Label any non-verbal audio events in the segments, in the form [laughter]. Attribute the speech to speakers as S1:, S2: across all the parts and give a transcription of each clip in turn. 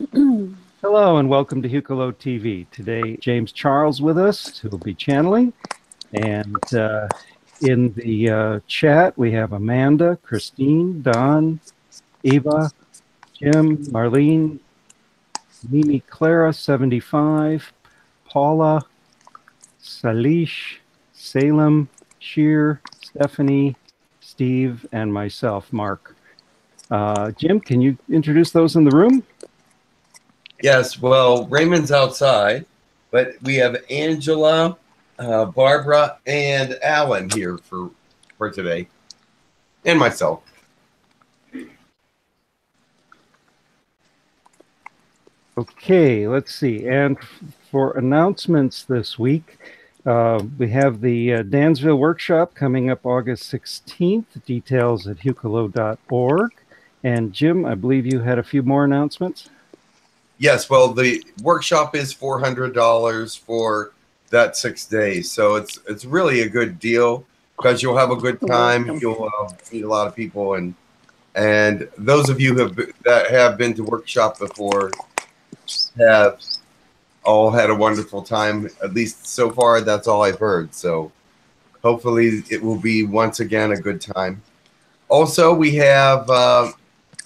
S1: Hello and welcome to Hucolo TV. Today, James Charles with us, who will be channeling. And uh, in the uh, chat, we have Amanda, Christine, Don, Eva, Jim, Marlene, Mimi Clara, 75, Paula, Salish, Salem, Sheer, Stephanie, Steve, and myself, Mark. Uh, Jim, can you introduce those in the room?
S2: Yes, well, Raymond's outside, but we have Angela, uh, Barbara, and Alan here for for today, and myself.
S1: Okay, let's see. And for announcements this week, uh, we have the uh, Dansville workshop coming up August 16th. Details at hucolo.org. And Jim, I believe you had a few more announcements.
S2: Yes, well, the workshop is four hundred dollars for that six days, so it's it's really a good deal because you'll have a good time. You'll uh, meet a lot of people, and and those of you have that have been to workshop before have all had a wonderful time. At least so far, that's all I've heard. So hopefully, it will be once again a good time. Also, we have uh,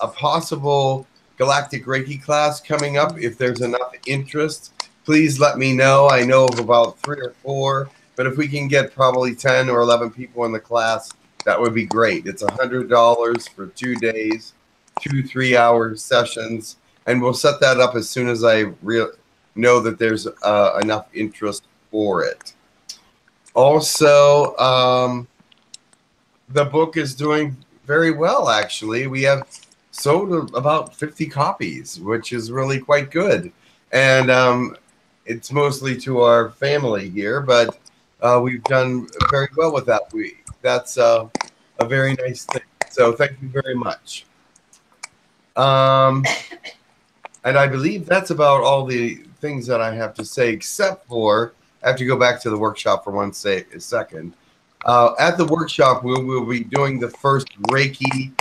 S2: a possible Galactic Reiki class coming up. If there's enough interest, please let me know. I know of about three or four, but if we can get probably 10 or 11 people in the class, that would be great. It's $100 for two days, two three hour sessions, and we'll set that up as soon as I know that there's uh, enough interest for it. Also, um, the book is doing very well, actually. We have sold about 50 copies, which is really quite good. And um, it's mostly to our family here, but uh, we've done very well with that. We that's uh, a very nice thing. So thank you very much. Um, and I believe that's about all the things that I have to say, except for I have to go back to the workshop for one say, second. Uh, at the workshop, we will be doing the first Reiki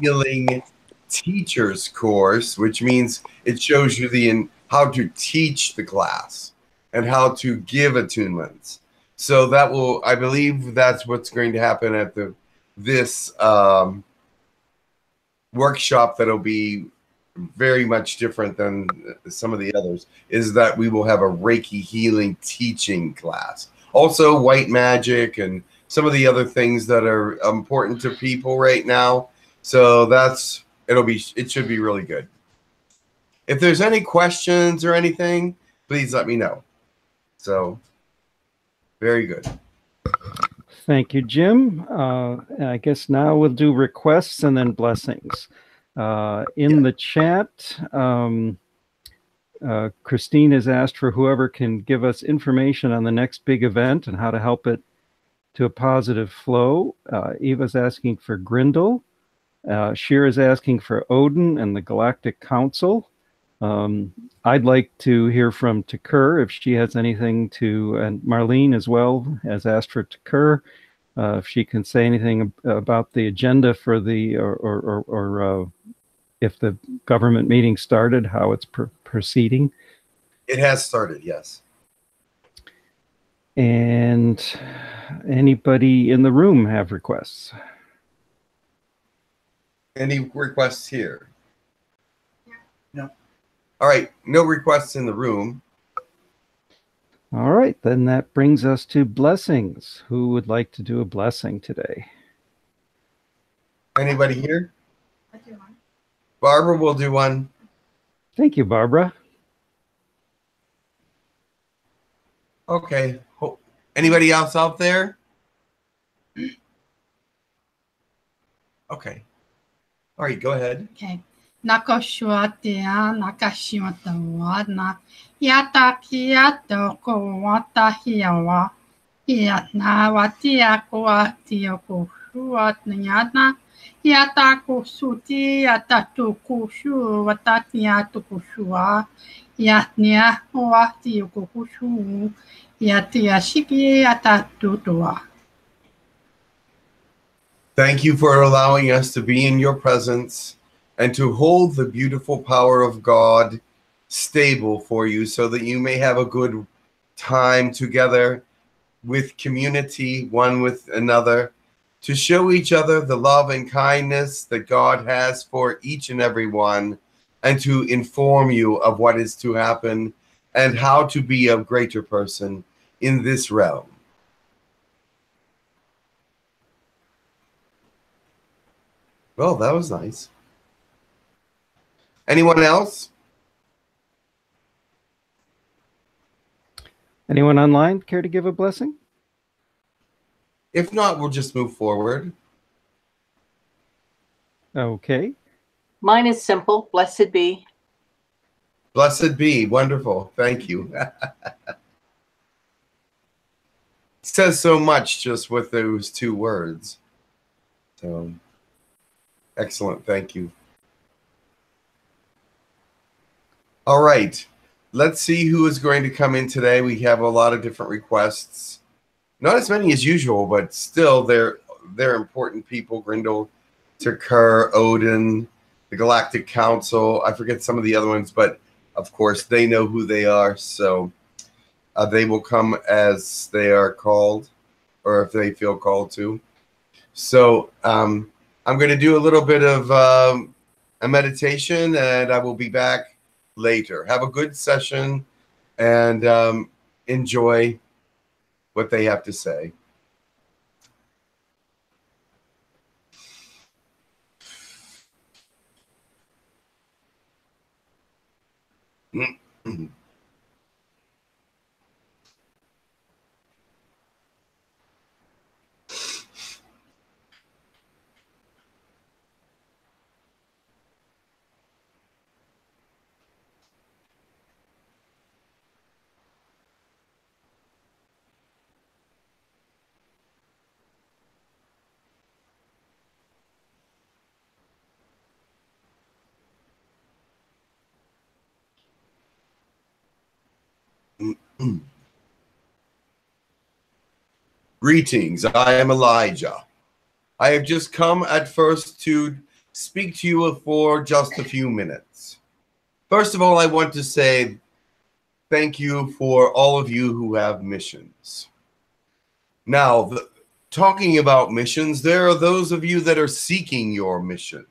S2: healing teacher's course, which means it shows you the in, how to teach the class and how to give attunements. So that will, I believe, that's what's going to happen at the this um, workshop. That'll be very much different than some of the others. Is that we will have a Reiki healing teaching class, also white magic and some of the other things that are important to people right now. So that's it'll be it should be really good. If there's any questions or anything, please let me know. So, very good.
S1: Thank you, Jim. Uh, I guess now we'll do requests and then blessings. Uh, in yeah. the chat, um, uh, Christine has asked for whoever can give us information on the next big event and how to help it to a positive flow. Uh, Eva's asking for Grindal. Uh, Sheer is asking for Odin and the Galactic Council. Um, I'd like to hear from Tekkrr if she has anything to, and Marlene as well has asked for Tekkrr. Uh, if she can say anything about the agenda for the, or, or, or, or uh, if the government meeting started, how it's pr- proceeding.
S2: It has started, yes.
S1: And anybody in the room have requests?
S2: Any requests here? No. All right, no requests in the room.
S1: All right, then that brings us to blessings. Who would like to do a blessing today?
S2: Anybody here? I do one. Barbara will do one.
S1: Thank you, Barbara.
S2: Okay. Anybody else out there? [clears throat] Okay. All right, go ahead.
S3: Okay. Nakoshuatia, Nakashiwatawana, Yatakia toko watahiawa, Yatna watia kuatia kushuat nyana, Yataku suti, Yatatuku shu, Watatia tukushua, Yatnia wati kukushu, Yatia shiki, Yatatutua.
S2: Thank you for allowing us to be in your presence and to hold the beautiful power of God stable for you so that you may have a good time together with community, one with another, to show each other the love and kindness that God has for each and every one, and to inform you of what is to happen and how to be a greater person in this realm. Well, that was nice. Anyone else?
S1: Anyone online care to give a blessing?
S2: If not, we'll just move forward.
S1: Okay.
S4: Mine is simple. Blessed be.
S2: Blessed be. Wonderful. Thank you. [laughs] says so much just with those two words. So excellent. Thank you. All right. Let's see who is going to come in today. We have a lot of different requests. Not as many as usual, but still they're they're important people. Grindel, Tekkrr, Odin, the Galactic Council. I forget some of the other ones, but of course they know who they are. So uh, they will come as they are called or if they feel called to. So um, I'm going to do a little bit of um, a meditation and I will be back later. Have a good session and um, enjoy what they have to say. Greetings, I am Elijah. I have just come at first to speak to you for just a few minutes. First of all, I want to say thank you for all of you who have missions. Now, the, talking about missions, there are those of you that are seeking your mission.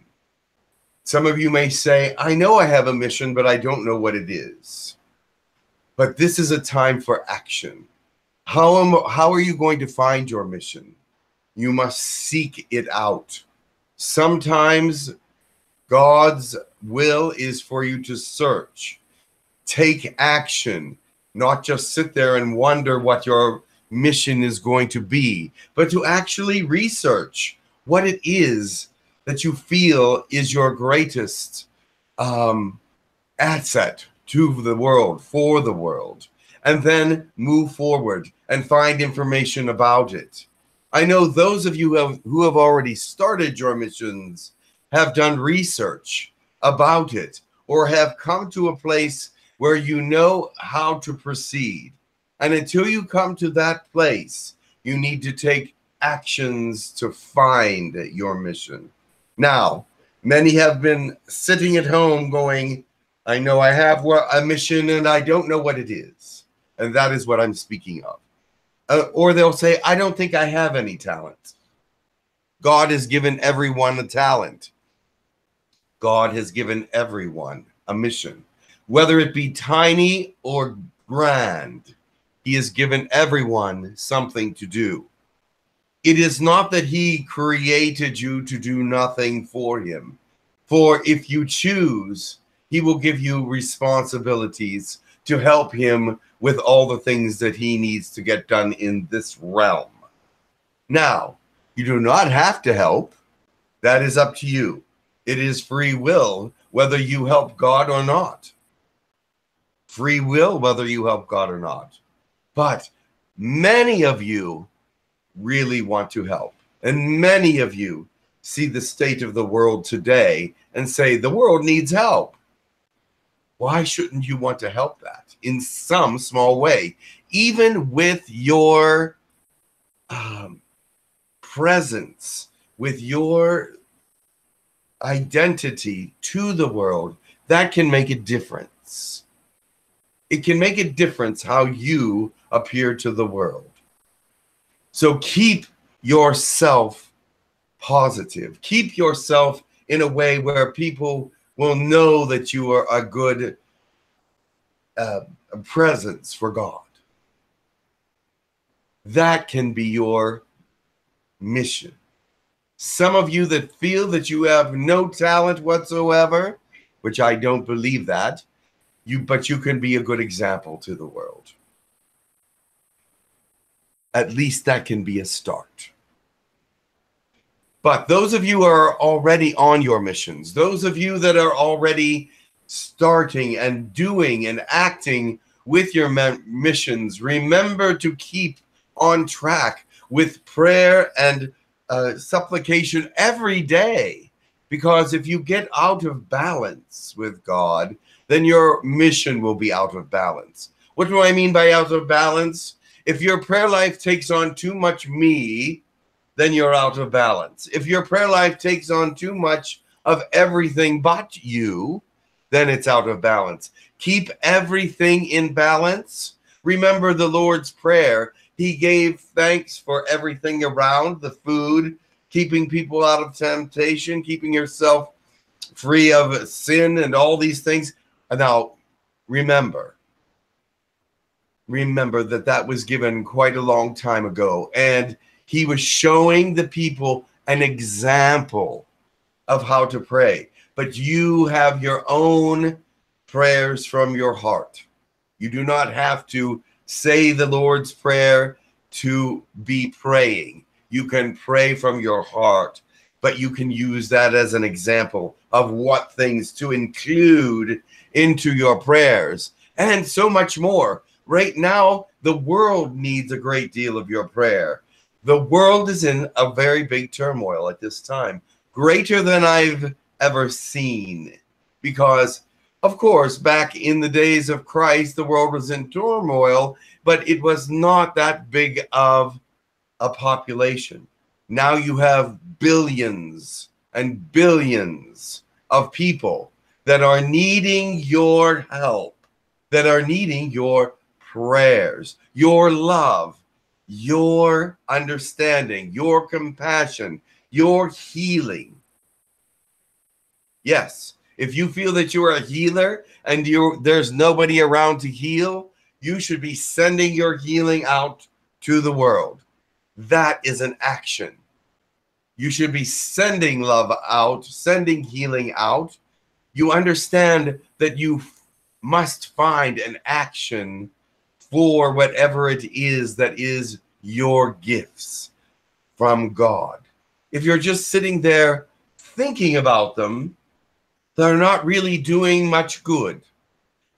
S2: Some of you may say, I know I have a mission, but I don't know what it is. But this is a time for action. How, am, how are you going to find your mission? You must seek it out. Sometimes God's will is for you to search, take action, not just sit there and wonder what your mission is going to be, but to actually research what it is that you feel is your greatest um, asset to the world, for the world, and then move forward and find information about it. I know those of you who have, who have already started your missions have done research about it or have come to a place where you know how to proceed. And until you come to that place, you need to take actions to find your mission. Now, many have been sitting at home going, I know I have a mission and I don't know what it is. And that is what I'm speaking of. Uh, or they'll say, I don't think I have any talent. God has given everyone a talent. God has given everyone a mission, whether it be tiny or grand. He has given everyone something to do. It is not that He created you to do nothing for Him. For if you choose, he will give you responsibilities to help him with all the things that he needs to get done in this realm. Now, you do not have to help. That is up to you. It is free will whether you help God or not. Free will whether you help God or not. But many of you really want to help. And many of you see the state of the world today and say, the world needs help why shouldn't you want to help that in some small way, even with your um, presence, with your identity to the world? That can make a difference. it can make a difference how you appear to the world. So keep yourself positive. Keep yourself in a way where people will know that you are a good uh, presence for God. That can be your mission. Some of you that feel that you have no talent whatsoever, which I don't believe that, you but you can be a good example to the world. At least that can be a start. But those of you who are already on your missions, those of you that are already starting and doing and acting with your missions, remember to keep on track with prayer and uh, supplication every day. Because if you get out of balance with God, then your mission will be out of balance. What do I mean by out of balance? If your prayer life takes on too much me, then you're out of balance. If your prayer life takes on too much of everything but you, then it's out of balance. Keep everything in balance. Remember the Lord's Prayer. He gave thanks for everything around the food, keeping people out of temptation, keeping yourself free of sin and all these things. Now, remember, remember that that was given quite a long time ago. And he was showing the people an example of how to pray. But you have your own prayers from your heart. You do not have to say the Lord's Prayer to be praying. You can pray from your heart, but you can use that as an example of what things to include into your prayers and so much more. Right now, the world needs a great deal of your prayer. The world is in a very big turmoil at this time, greater than I've ever seen. Because, of course, back in the days of Christ, the world was in turmoil, but it was not that big of a population. Now you have billions and billions of people that are needing your help, that are needing your prayers, your love, your understanding, your compassion, your healing. Yes, if you feel that you're a healer and you there's nobody around to heal, you should be sending your healing out to the world. That is an action. You should be sending love out, sending healing out you understand that you must find an action for whatever it is that is your gifts from God. If you're just sitting there thinking about them, they're not really doing much good.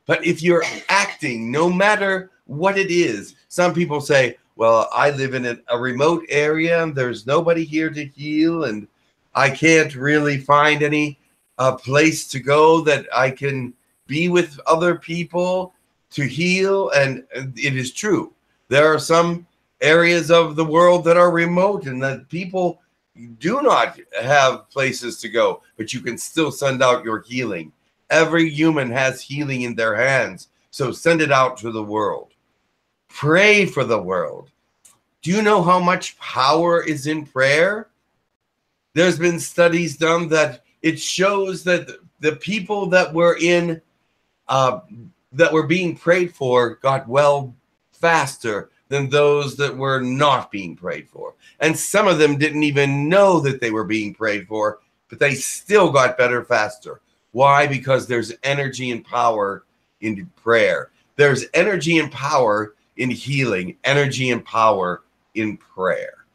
S2: But if you're acting, no matter what it is, some people say, Well, I live in a, remote area and there's nobody here to heal, and I can't really find any a place to go that I can be with other people to heal. And it is true. There are some areas of the world that are remote and that people do not have places to go, but you can still send out your healing. Every human has healing in their hands. So send it out to the world. Pray for the world. Do you know how much power is in prayer? There's been studies done that it shows that the people that were in uh, that were being prayed for got well faster than those that were not being prayed for. And some of them didn't even know that they were being prayed for, but they still got better faster. Why? Because there's energy and power in prayer. There's energy and power in healing, energy and power in prayer.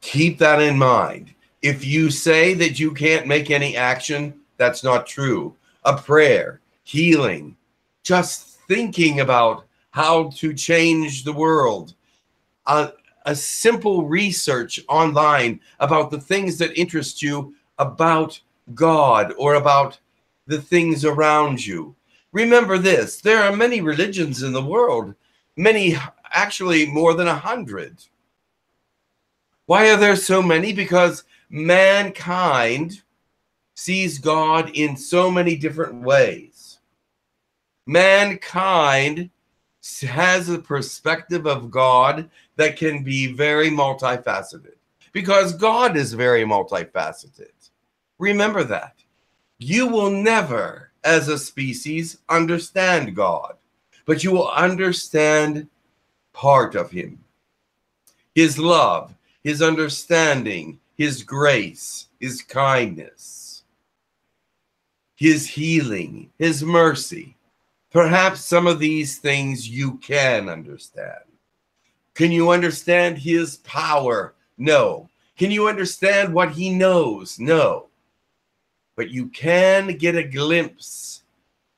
S2: Keep that in mind. If you say that you can't make any action, that's not true. A prayer, healing, just thinking about how to change the world, a, simple research online about the things that interest you about God or about the things around you. Remember this there are many religions in the world, many, actually, more than a hundred. Why are there so many? Because mankind sees God in so many different ways. mankind has a perspective of God that can be very multifaceted because God is very multifaceted. Remember that. You will never, as a species, understand God, but you will understand part of Him His love, His understanding, His grace, His kindness, His healing, His mercy. Perhaps some of these things you can understand. Can you understand His power? No. Can you understand what He knows? No but you can get a glimpse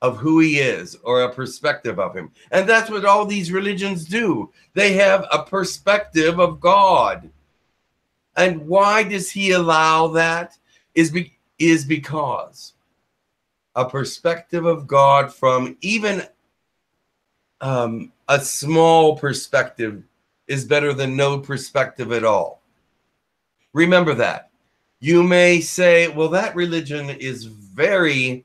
S2: of who he is or a perspective of him. And that's what all these religions do. They have a perspective of God. And why does he allow that? Is be, is because a perspective of God from even um, a small perspective is better than no perspective at all. Remember that you may say, well, that religion is very,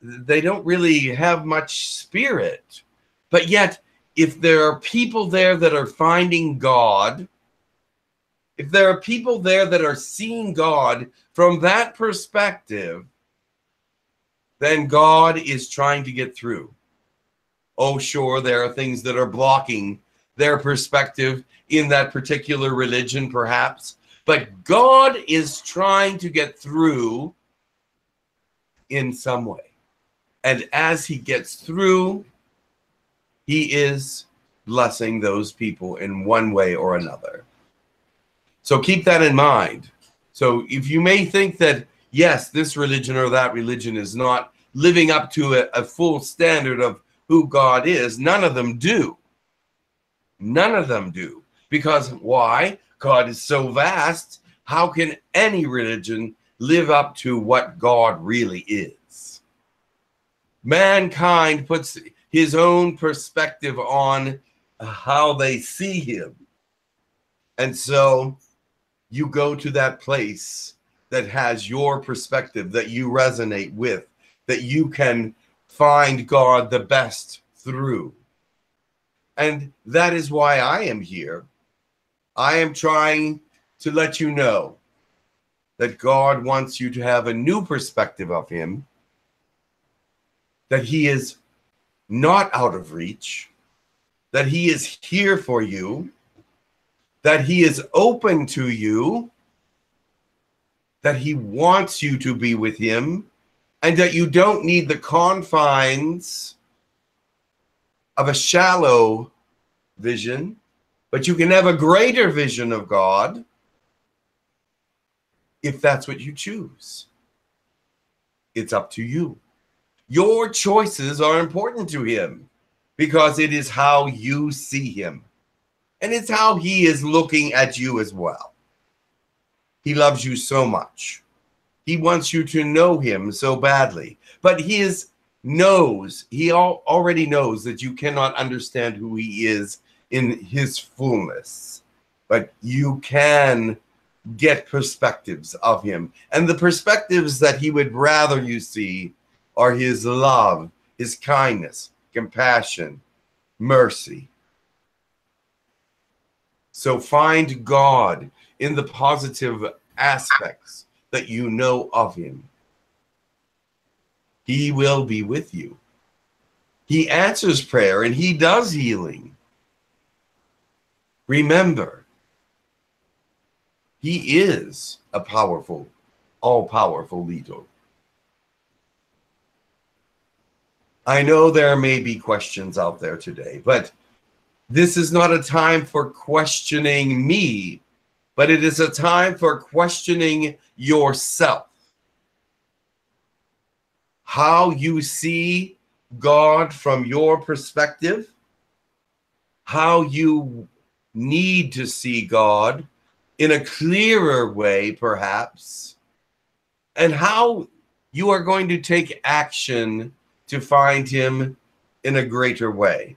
S2: they don't really have much spirit. But yet, if there are people there that are finding God, if there are people there that are seeing God from that perspective, then God is trying to get through. Oh, sure, there are things that are blocking their perspective in that particular religion, perhaps. But God is trying to get through in some way. And as he gets through, he is blessing those people in one way or another. So keep that in mind. So if you may think that, yes, this religion or that religion is not living up to a, a full standard of who God is, none of them do. None of them do. Because why? God is so vast, how can any religion live up to what God really is? Mankind puts his own perspective on how they see him. And so you go to that place that has your perspective that you resonate with, that you can find God the best through. And that is why I am here I am trying to let you know that God wants you to have a new perspective of Him, that He is not out of reach, that He is here for you, that He is open to you, that He wants you to be with Him, and that you don't need the confines of a shallow vision but you can have a greater vision of God if that's what you choose. It's up to you. Your choices are important to Him because it is how you see Him. And it's how He is looking at you as well. He loves you so much. He wants you to know Him so badly. But He is knows, He al- already knows that you cannot understand who He is in his fullness. But you can get perspectives of him. And the perspectives that he would rather you see are his love, his kindness, compassion, mercy. So find God in the positive aspects that you know of him. He will be with you. He answers prayer and he does healing. Remember, he is a powerful, all powerful leader. I know there may be questions out there today, but this is not a time for questioning me, but it is a time for questioning yourself. How you see God from your perspective, how you need to see God in a clearer way, perhaps, and how you are going to take action to find Him in a greater way.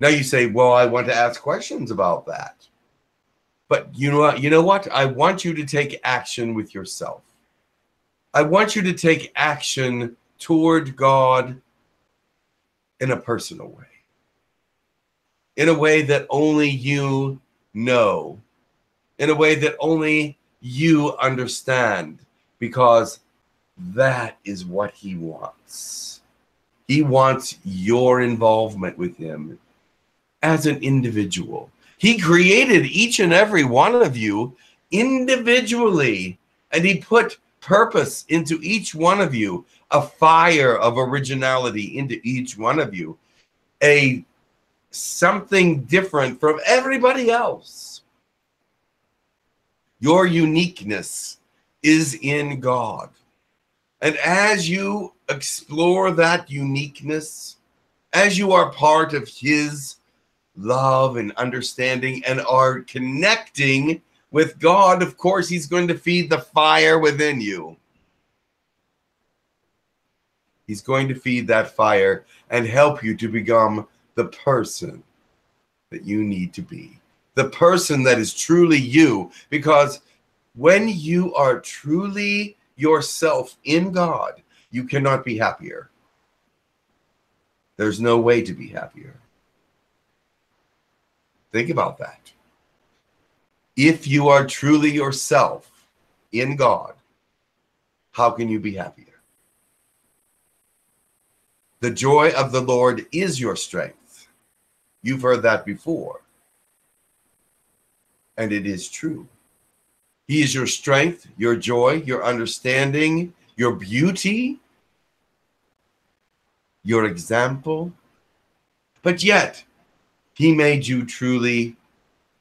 S2: Now you say, "Well, I want to ask questions about that." But you know what? You know what? I want you to take action with yourself. I want you to take action toward God in a personal way, in a way that only you know, in a way that only you understand, because that is what he wants. He wants your involvement with him as an individual. He created each and every one of you individually, and he put purpose into each one of you, a fire of originality into each one of you, a something different from everybody else. Your uniqueness is in God. And as you explore that uniqueness, as you are part of His love and understanding and are connecting with God, of course, He's going to feed the fire within you. He's going to feed that fire and help you to become the person that you need to be, the person that is truly you. Because when you are truly yourself in God, you cannot be happier. There's no way to be happier. Think about that. If you are truly yourself in God, how can you be happier? The joy of the Lord is your strength. You've heard that before. And it is true. He is your strength, your joy, your understanding, your beauty, your example. But yet, He made you truly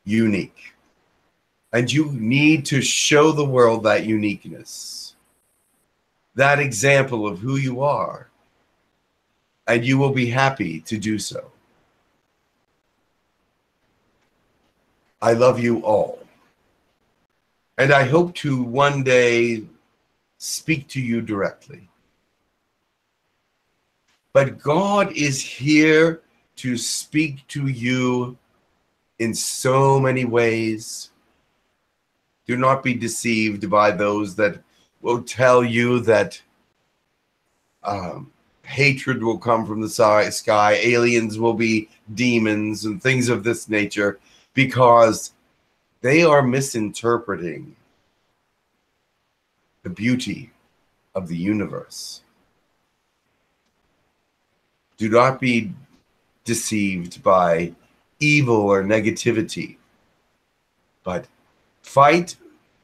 S2: unique. And you need to show the world that uniqueness, that example of who you are. And you will be happy to do so. I love you all. And I hope to one day speak to you directly. But God is here to speak to you in so many ways. Do not be deceived by those that will tell you that um, hatred will come from the sky, aliens will be demons, and things of this nature, because they are misinterpreting the beauty of the universe. Do not be deceived by evil or negativity, but fight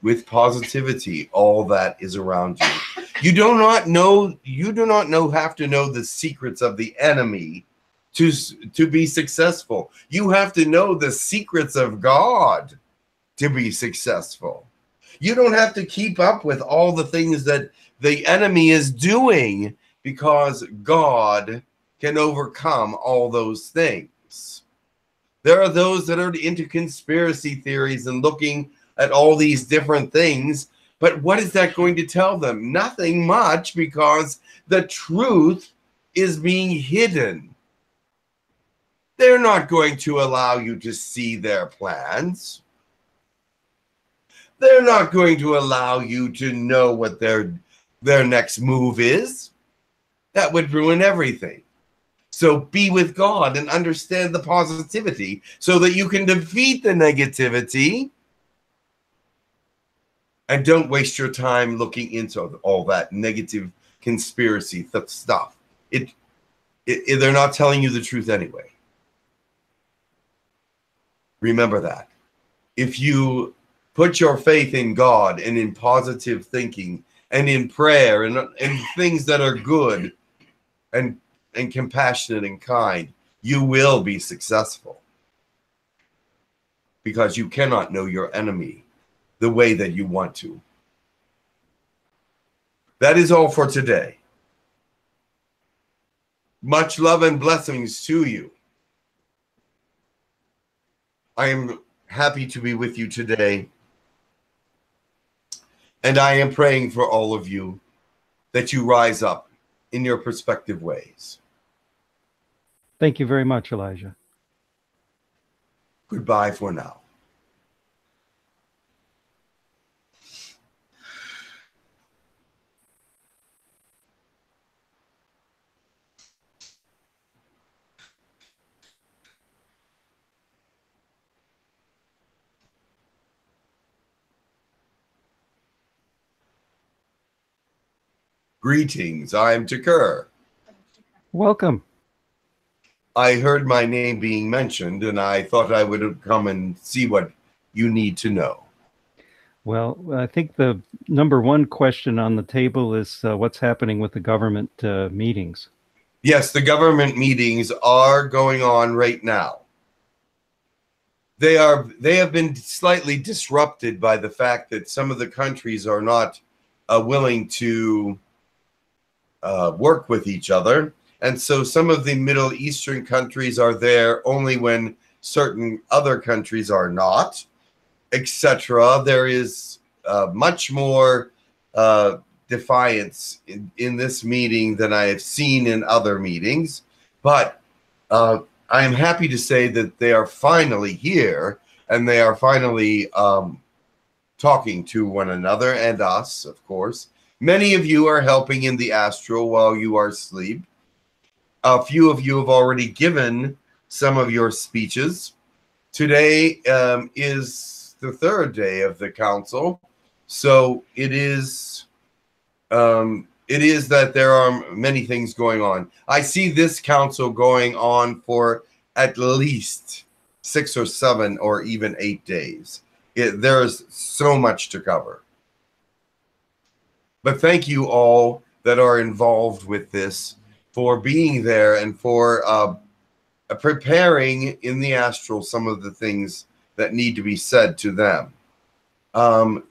S2: with positivity all that is around you. You do not know, you do not know, have to know the secrets of the enemy to, to be successful. You have to know the secrets of God to be successful. You don't have to keep up with all the things that the enemy is doing because God can overcome all those things. There are those that are into conspiracy theories and looking at all these different things, but what is that going to tell them? Nothing much because the truth is being hidden. They're not going to allow you to see their plans. They're not going to allow you to know what their their next move is. That would ruin everything. So be with God and understand the positivity so that you can defeat the negativity. And don't waste your time looking into all that negative conspiracy th- stuff. It, it, it, they're not telling you the truth anyway. Remember that. If you put your faith in God and in positive thinking and in prayer and, and things that are good and and compassionate and kind, you will be successful. Because you cannot know your enemy the way that you want to. That is all for today. Much love and blessings to you. I am happy to be with you today. And I am praying for all of you that you rise up in your perspective ways.
S1: Thank you very much, Elijah.
S2: Goodbye for now. Greetings, I'm Tekkrr.
S1: Welcome.
S2: I heard my name being mentioned and I thought I would come and see what you need to know.
S1: Well, I think the number one question on the table is uh, what's happening with the government uh, meetings.
S2: Yes, the government meetings are going on right now. They are they have been slightly disrupted by the fact that some of the countries are not uh, willing to uh, work with each other, and so some of the Middle Eastern countries are there only when certain other countries are not, etc. There is uh, much more uh, defiance in, in this meeting than I have seen in other meetings, but uh, I am happy to say that they are finally here and they are finally um, talking to one another and us, of course. Many of you are helping in the astral while you are asleep. A few of you have already given some of your speeches. Today um, is the third day of the council, so it is um, it is that there are many things going on. I see this council going on for at least six or seven or even eight days. It, there is so much to cover. But thank you all that are involved with this for being there and for uh, preparing in the astral some of the things that need to be said to them. Um,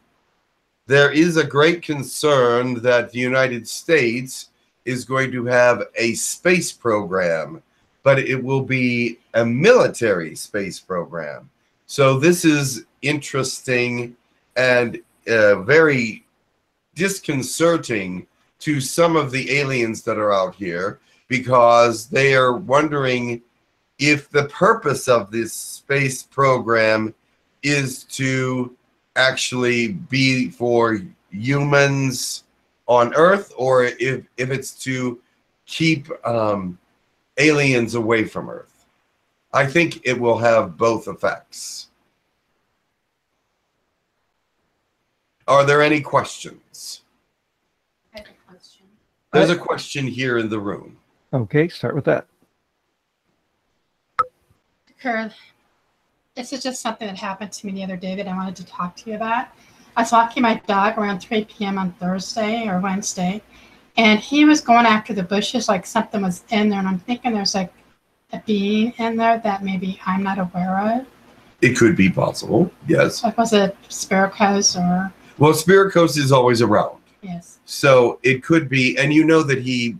S2: there is a great concern that the United States is going to have a space program, but it will be a military space program. So this is interesting and uh, very disconcerting to some of the aliens that are out here because they are wondering if the purpose of this space program is to actually be for humans on Earth or if, if it's to keep um, aliens away from Earth. I think it will have both effects. Are there any questions?
S3: I have a question.
S2: There's a question here in the room.
S1: Okay, start with that.
S3: Kurt, this is just something that happened to me the other day that I wanted to talk to you about. I was walking my dog around 3 p.m. on Thursday or Wednesday, and he was going after the bushes like something was in there, and I'm thinking there's like a being in there that maybe I'm not aware of.
S2: It could be possible, yes.
S3: Like was it spiracos or
S2: Well, Spirit Coast is always around.
S3: Yes?
S2: So it could be, and you know that he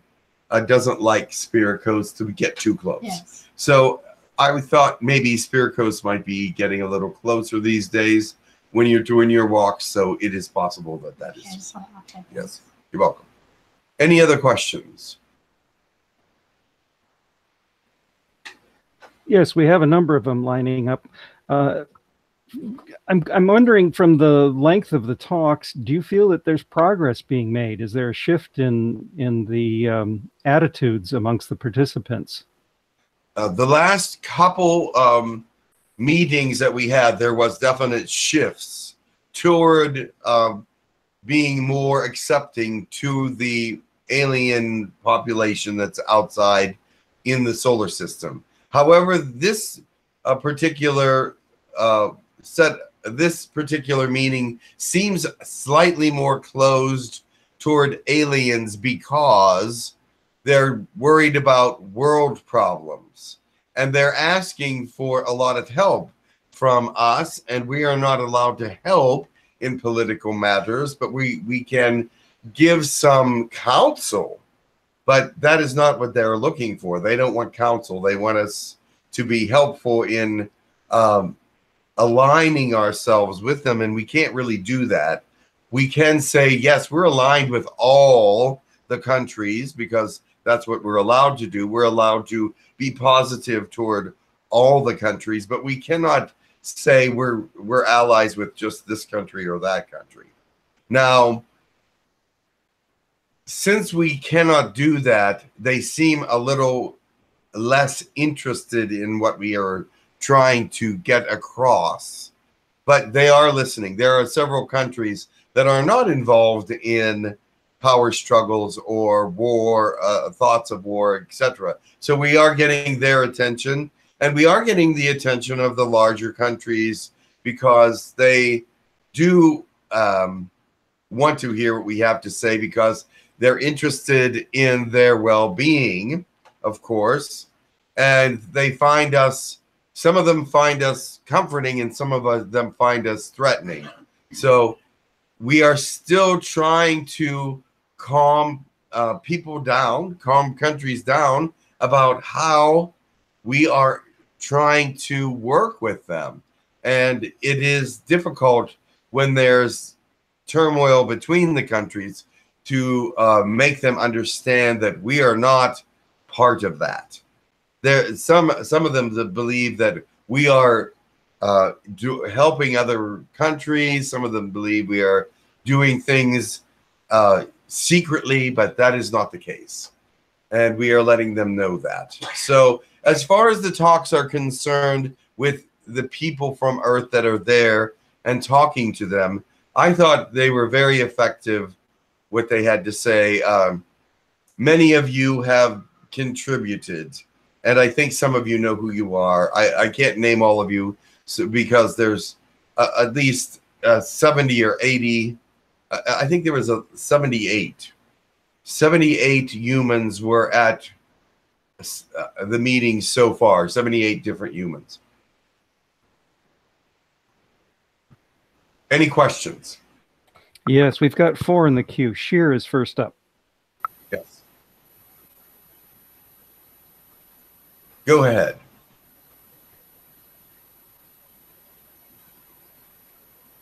S2: uh, doesn't like Spirit Coast to get too close.
S3: Yes.
S2: So I thought maybe Spirit Coast might be getting a little closer these days when you're doing your walks. So it is possible that that
S3: Okay,
S2: is.
S3: okay.
S2: Yes. You're welcome. Any other questions?
S1: Yes, we have a number of them lining up. Uh, I'm, I'm wondering from the length of the talks, do you feel that there's progress being made? Is there a shift in, in the um, attitudes amongst the participants?
S2: Uh, the last couple um, meetings that we had, there was definite shifts toward um, being more accepting to the alien population that's outside in the solar system. However, this uh, particular uh, set, this particular meaning seems slightly more closed toward aliens because they're worried about world problems. And they're asking for a lot of help from us and we are not allowed to help in political matters but we we can give some counsel. But that is not what they're looking for. They don't want counsel. They want us to be helpful in um, aligning ourselves with them and we can't really do that we can say yes we're aligned with all the countries because that's what we're allowed to do. We're allowed to be positive toward all the countries, but we cannot say we're we're allies with just this country or that country. Now, since we cannot do that, they seem a little less interested in what we are trying to get across. But they are listening. There are several countries that are not involved in power struggles or war, uh, thoughts of war, etc. So we are getting their attention, and we are getting the attention of the larger countries because they do um, want to hear what we have to say because they're interested in their well-being, of course, and they find us. Some of them find us comforting, and some of them find us threatening. So we are still trying to calm uh, people down, calm countries down about how we are trying to work with them. And it is difficult when there's turmoil between the countries to uh, make them understand that we are not part of that. There, some some of them believe that we are uh, do, helping other countries. Some of them believe we are doing things uh, secretly, but that is not the case. And we are letting them know that. So, as far as the talks are concerned with the people from Earth that are there and talking to them, I thought they were very effective. What they had to say. Um, many of you have contributed, and I think some of you know who you are. I, I can't name all of you so, because there's uh, at least uh, 70 or 80 I think there was a 78. 78 humans were at uh, the meeting so far, 78 different humans. Any questions?
S1: Yes, we've got four in the queue. Sheer is first up.
S2: Yes. Go ahead.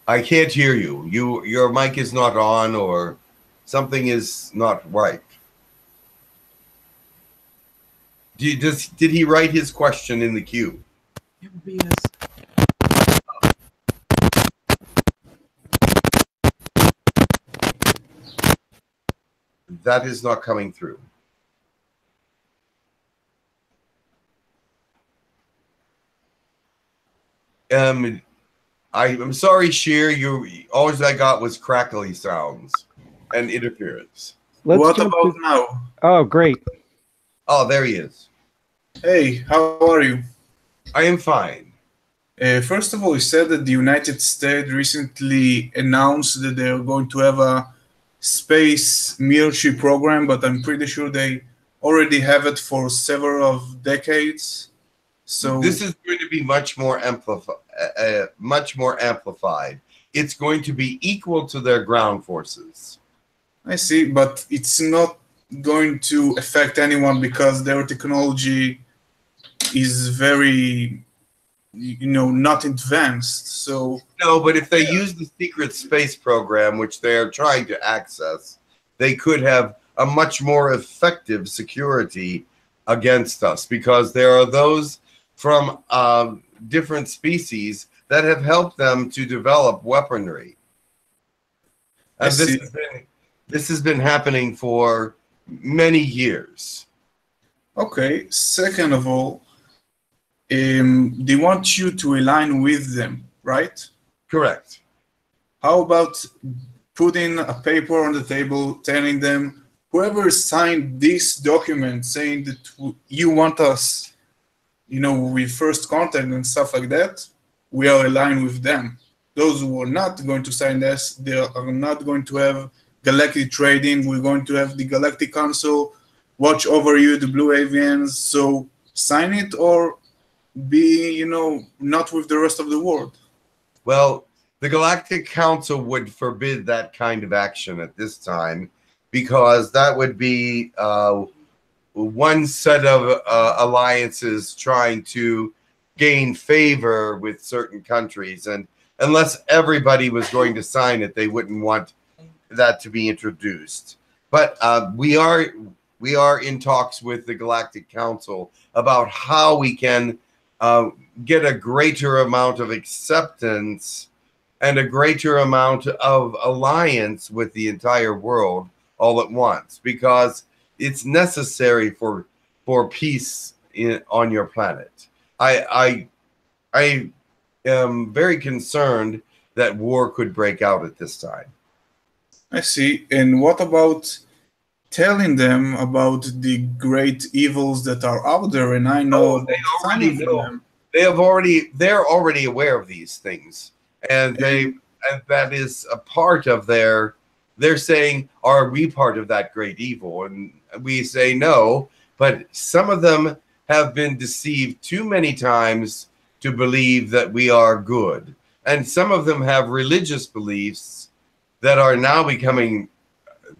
S2: I can't hear you. You your mic is not on or something is not right. Did, does, did he write his question in the queue? That is not coming through. Um, I, am sorry, Sheer. You all I got was crackly sounds and interference.
S1: Let's
S5: what about
S1: to-
S5: now?
S1: Oh, great.
S2: Oh, there he is.
S5: Hey, how are you?
S2: I am fine.
S5: Uh, first of all, you said that the United States recently announced that they are going to have a space military program, but I'm pretty sure they already have it for several of decades. So
S2: This is going to be much more amplified. Uh, uh, much more amplified. It's going to be equal to their ground forces.
S5: I see, but it's not going to affect anyone because their technology is very, you know, not advanced. So
S2: No, but if they use the secret space program, which they are trying to access, they could have a much more effective security against us because there are those from um, different species that have helped them to develop weaponry. And this has, been, this has been happening for many years.
S5: Okay. Second of all, um, they want you to align with them, right?
S2: Correct.
S5: How about putting a paper on the table telling them whoever signed this document saying that you want us, you know, with first contact and stuff like that, we are aligned with them. Those who are not going to sign this, they are not going to have galactic trading. We're going to have the Galactic Council watch over you, the Blue Avians. So sign it or be, you know, not with the rest of the world.
S2: Well, the Galactic Council would forbid that kind of action at this time because that would be uh, one set of uh, alliances trying to gain favor with certain countries. And unless everybody was going to sign it, they wouldn't want that to be introduced. But uh, we are we are in talks with the Galactic Council about how we can uh, get a greater amount of acceptance and a greater amount of alliance with the entire world all at once because it's necessary for for peace in, on your planet. I I I am very concerned that war could break out at this time.
S5: I see. And what about telling them about the great evils that are out there? And I know
S2: Oh, they already know.
S5: them-
S2: They have already they're already aware of these things, and they and that is a part of their. They're saying, "Are we part of that great evil?" And we say no. But some of them have been deceived too many times to believe that we are good, and some of them have religious beliefs that are now becoming.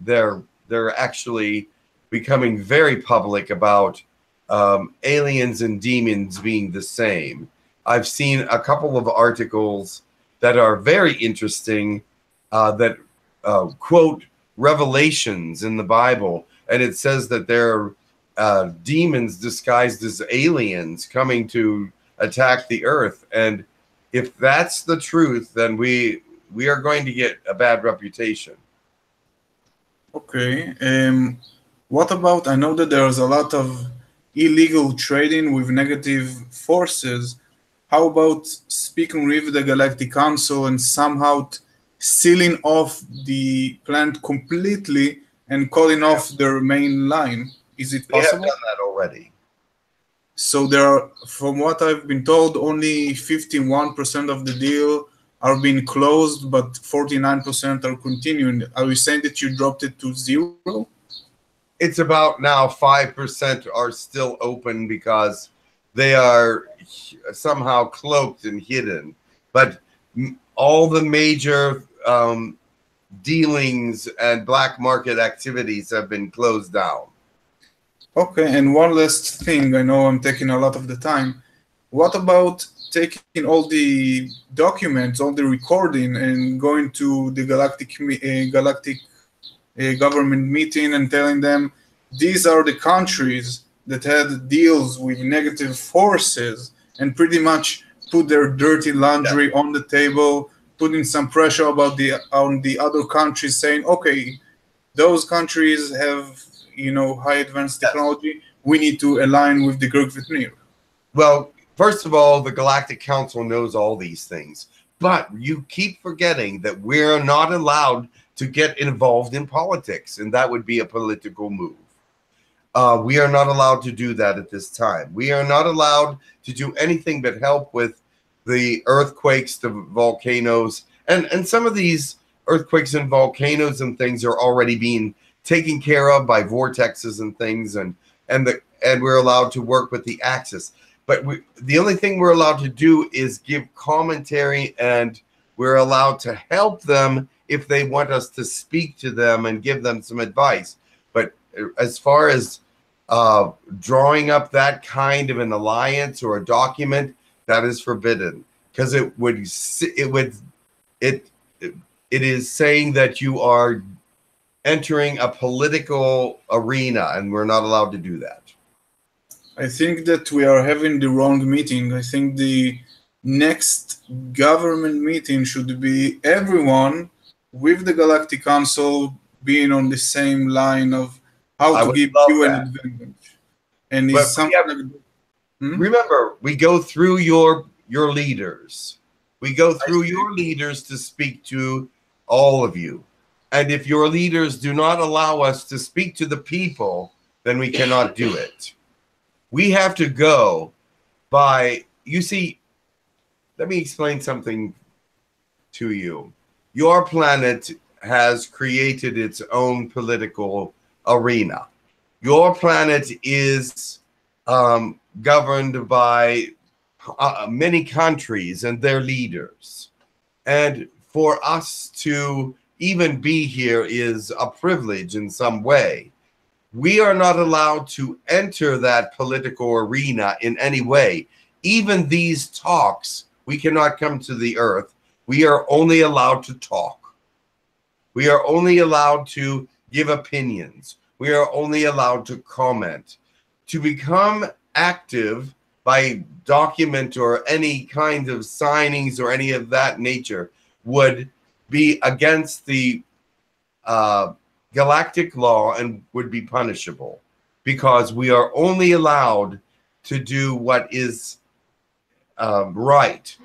S2: They're they're actually becoming very public about um, aliens and demons being the same. I've seen a couple of articles that are very interesting uh, that uh, quote revelations in the Bible, and it says that there are uh, demons disguised as aliens coming to attack the earth. And if that's the truth, then we we are going to get a bad reputation.
S5: Okay. Um, what about? I know that there's a lot of illegal trading with negative forces. How about speaking with the Galactic Council and somehow sealing off the planet completely and calling off their main line? Is it
S2: They have
S5: possible?
S2: done that already.
S5: So there are, from what I've been told, only 51% of the deal are being closed, but 49% are continuing. Are you saying that you dropped it to zero?
S2: it's about now 5% are still open because they are somehow cloaked and hidden but all the major um, dealings and black market activities have been closed down
S5: Okay, and one last thing. I know I'm taking a lot of the time. What about taking all the documents, all the recording, and going to the galactic uh, galactic uh, government meeting and telling them these are the countries that had deals with negative forces, and pretty much put their dirty laundry on the table, putting some pressure about the on the other countries, saying, okay, those countries have you know high advanced technology. We need to align with the Girk Fitneer.
S2: well first of all the galactic council knows all these things but you keep forgetting that we're not allowed to get involved in politics and that would be a political move Uh, we are not allowed to do that at this time. We are not allowed to do anything but help with the earthquakes, the volcanoes, and and some of these earthquakes and volcanoes and things are already being taken care of by vortexes and things, and and the and we're allowed to work with the axis. But we, the only thing we're allowed to do is give commentary, and we're allowed to help them if they want us to speak to them and give them some advice. But as far as uh, drawing up that kind of an alliance or a document, that is forbidden because it would it would it it is saying that you are entering a political arena, and we're not allowed to do that.
S5: I think that we are having the wrong meeting. I think the next government meeting should be everyone with the Galactic Council being on the same line of how
S2: I
S5: to give you an advantage. And
S2: But
S5: it's something
S2: have-
S5: like Hmm?
S2: Remember, we go through your your leaders. We go through your leaders to speak to all of you. And if your leaders do not allow us to speak to the people, then we cannot do it. We have to go by you see let me explain something to you. Your planet has created its own political arena. Your planet is um, governed by uh, many countries and their leaders. And for us to even be here is a privilege in some way. We are not allowed to enter that political arena in any way. Even these talks, we cannot come to the earth. We are only allowed to talk. We are only allowed to give opinions. We are only allowed to comment. To become active by document or any kind of signings or any of that nature would be against the uh, galactic law and would be punishable because we are only allowed to do what is um, right.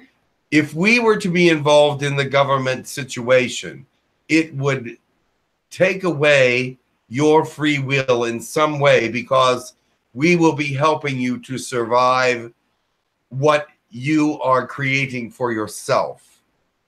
S2: If we were to be involved in the government situation, it would take away your free will in some way because we will be helping you to survive what you are creating for yourself.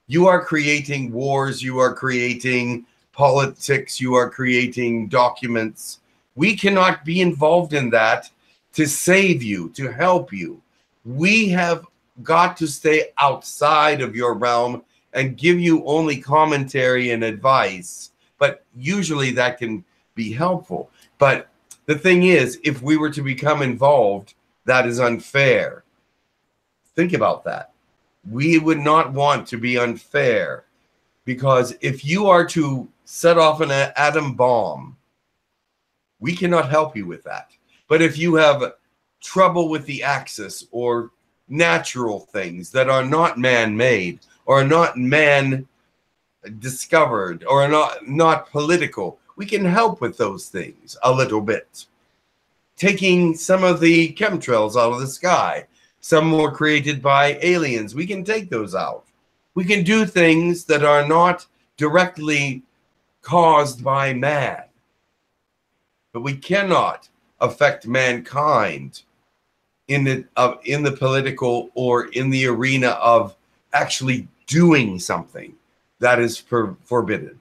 S2: You are creating wars, you are creating politics, you are creating documents. We cannot be involved in that to save you, to help you. We have got to stay outside of your realm and give you only commentary and advice. But usually that can be helpful. But the thing is, if we were to become involved, that is unfair. Think about that. We would not want to be unfair because if you are to set off an atom bomb, we cannot help you with that. But if you have trouble with the axis or natural things that are not man-made or not man discovered or not not political we can help with those things a little bit. Taking some of the chemtrails out of the sky. Some were created by aliens. We can take those out. We can do things that are not directly caused by man. But we cannot affect mankind in the uh, in the political or in the arena of actually doing something that is for, forbidden.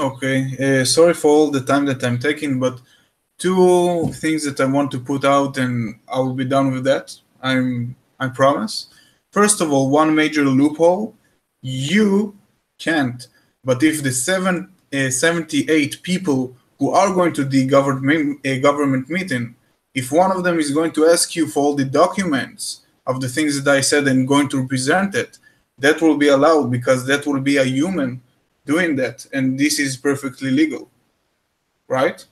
S5: Okay, uh, sorry for all the time that I'm taking, but two things that I want to put out, and I will be done with that. I'm I promise. First of all, one major loophole: you can't. But if the seven, uh, 78 people who are going to the government uh, government meeting if one of them is going to ask you for all the documents of the things that I said and going to present it, that will be allowed because that will be a human doing that, and this is perfectly legal, right?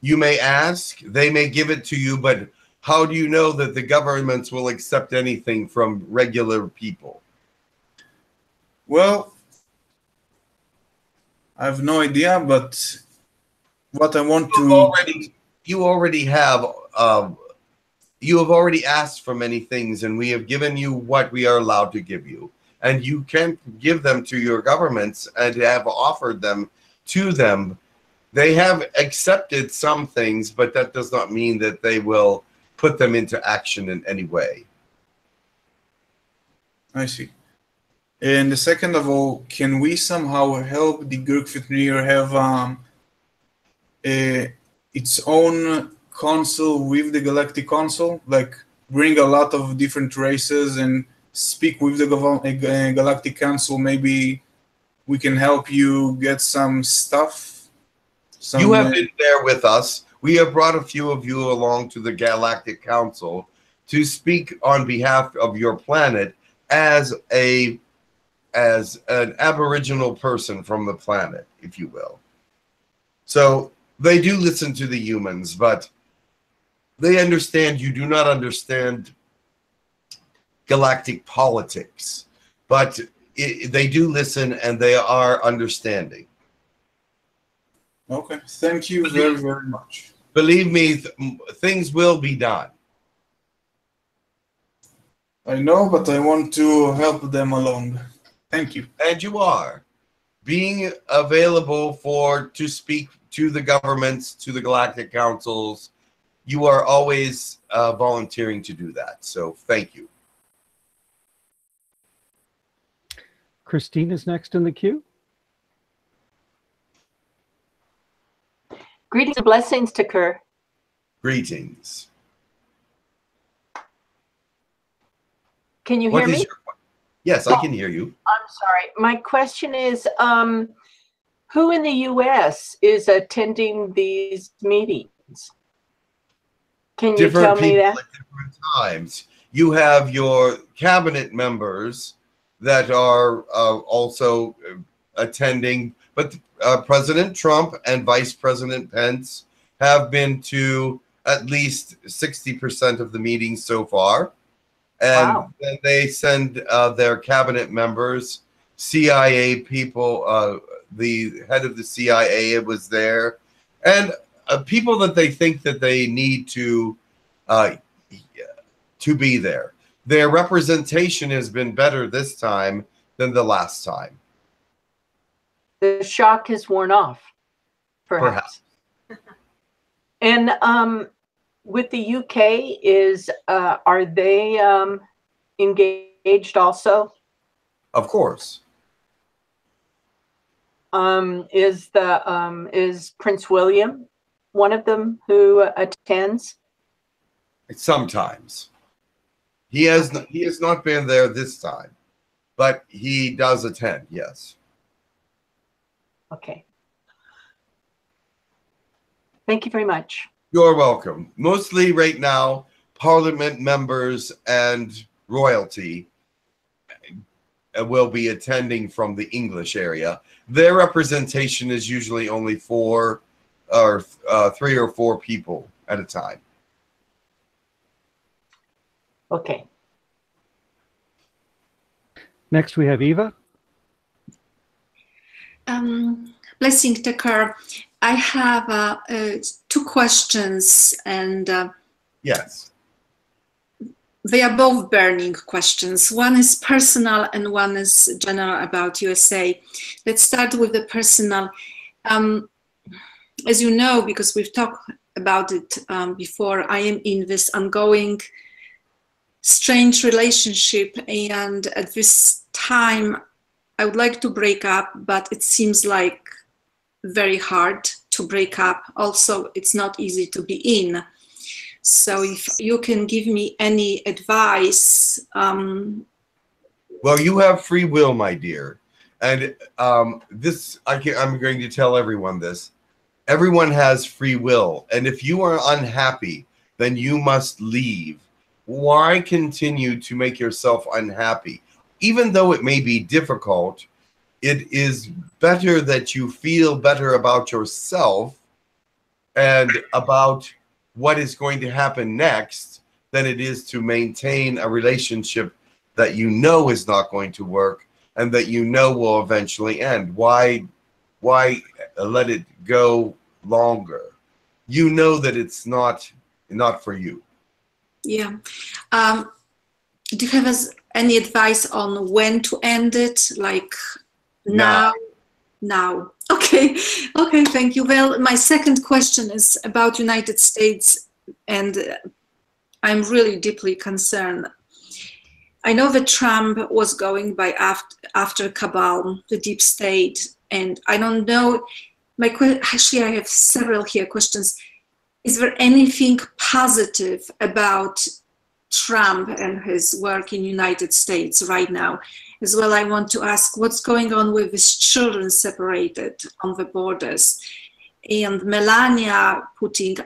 S2: You may ask, they may give it to you, but how do you know that the governments will accept anything from regular people?
S5: Well, I have no idea, but what I want
S2: You've
S5: to
S2: already you already have uh, you have already asked for many things and we have given you what we are allowed to give you and you can give them to your governments and have offered them to them they have accepted some things but that does not mean that they will put them into action in any way
S5: I see. And the second of all, can we somehow help the Girk Fitneer have um, a, its own council with the Galactic Council? Like bring a lot of different races and speak with the gov- uh, Galactic Council. Maybe we can help you get some stuff. Some,
S2: you have
S5: uh,
S2: been there with us we have brought a few of you along to the galactic council to speak on behalf of your planet as a as an aboriginal person from the planet if you will so they do listen to the humans but they understand you do not understand galactic politics but it, they do listen and they are understanding
S5: Okay, thank you very, very much.
S2: believe me th- things will be done
S5: I know, but I want to help them along. Thank you.
S2: and you are being available for to speak to the governments to the galactic councils you are always uh, volunteering to do that so thank you
S1: Christine is next in the queue.
S4: Greetings and blessings to Kerr.
S2: greetings
S4: Can you
S2: What
S4: hear me?
S2: your yes i can hear you
S4: I'm sorry. My question is, um, who in the U.S. is attending these meetings? Can you
S2: different
S4: tell me that?
S2: at different times you have your cabinet members that are uh, also uh, attending but uh, president trump and vice president pence have been to at least 60% of the meetings so far and
S4: Wow.
S2: then they send uh, their cabinet members cia people uh, the head of the cia was there and uh, people that they think that they need to uh, to be there. Their representation has been better this time than the last time.
S4: the shock has worn off, perhaps. And um, with the UK, is uh, are they um, engaged also?
S2: Of course.
S4: Um, is the um, is Prince William one of them who attends?
S2: Sometimes. He has n- he has not been there this time, but he does attend. Yes.
S4: Okay. Thank you very much.
S2: You're welcome. Mostly right now, Parliament members and royalty uh, will be attending from the English area. Their representation is usually only four or uh, three or four people at a time.
S4: Okay.
S1: Next, we have Eva.
S6: Um, blessing Tekkrr. I have uh, uh, two questions, and uh,
S2: Yes.
S6: they are both burning questions. One is personal, and one is general about USA. Let's start with the personal. Um, as you know, because we've talked about it um, before, I am in this ongoing strange relationship, and at this time, I would like to break up, but it seems like very hard to break up. Also, it's not easy to be in. So, if you can give me any advice, um,
S2: Well, you have free will, my dear, and um, this I can, I'm going to tell everyone this. Everyone has free will, and if you are unhappy, then you must leave. Why continue to make yourself unhappy? Even though it may be difficult, it is better that you feel better about yourself and about what is going to happen next than it is to maintain a relationship that you know is not going to work and that you know will eventually end. Why why let it go longer? You know that it's not not for you
S6: yeah. Um, do you have any advice on when to end it? Like now? Now. [laughs] Okay. Okay. Thank you. Well, my second question is about United States, and uh, I'm really deeply concerned. I know that Trump was going by after, after cabal, the deep state, and I don't know. My actually, I have several here questions. Is there anything positive about Trump and his work in United States right now? As well, I want to ask what's going on with his children separated on the borders, and Melania putting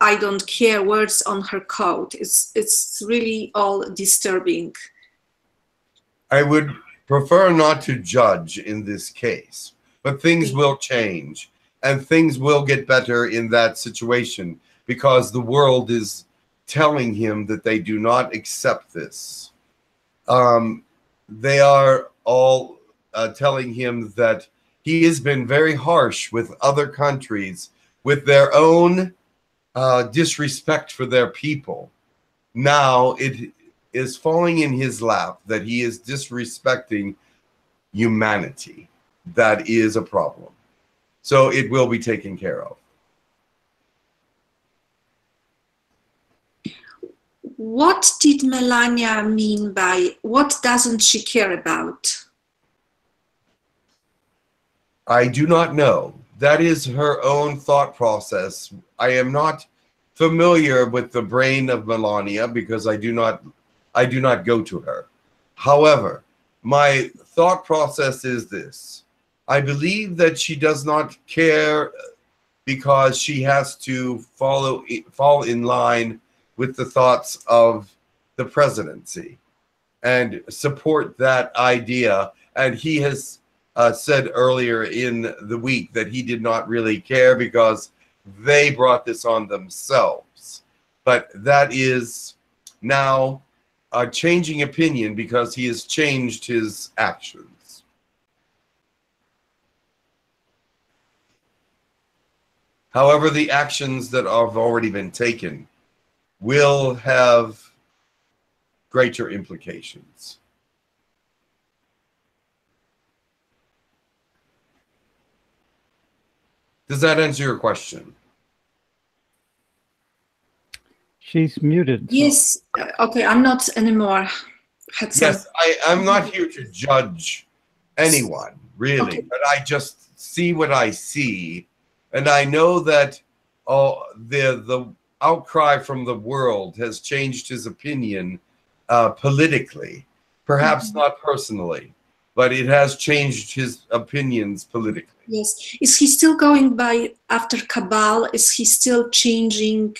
S6: "I don't care" words on her coat. It's it's really all disturbing.
S2: i would prefer not to judge in this case but things will change and things will get better in that situation because the world is telling him that they do not accept this um, they are all uh, telling him that he has been very harsh with other countries with their own uh, disrespect for their people. Now it is falling in his lap that he is disrespecting humanity. That is a problem. So it will be taken care of.
S6: What did Melania mean by what doesn't she care about?
S2: I do not know. That is her own thought process. I am not familiar with the brain of Melania because I do not I do not go to her. However, my thought process is this. I believe that she does not care because she has to follow fall in line with the thoughts of the presidency and support that idea and he has uh, said earlier in the week that he did not really care because they brought this on themselves. But that is now a changing opinion because he has changed his actions. However, the actions that have already been taken will have greater implications. Does that answer your question?
S1: She's muted. so-
S6: Yes. Okay, I'm not anymore. Had some.
S2: Yes, I, I'm not here to judge anyone, really,
S6: Okay.
S2: but I just see what I see. And I know that oh, the, the outcry from the world has changed his opinion uh, politically, perhaps
S6: Mhm.
S2: not personally, but it has changed his opinions politically.
S6: Yes. Is he still going by after Cabal? Is he still changing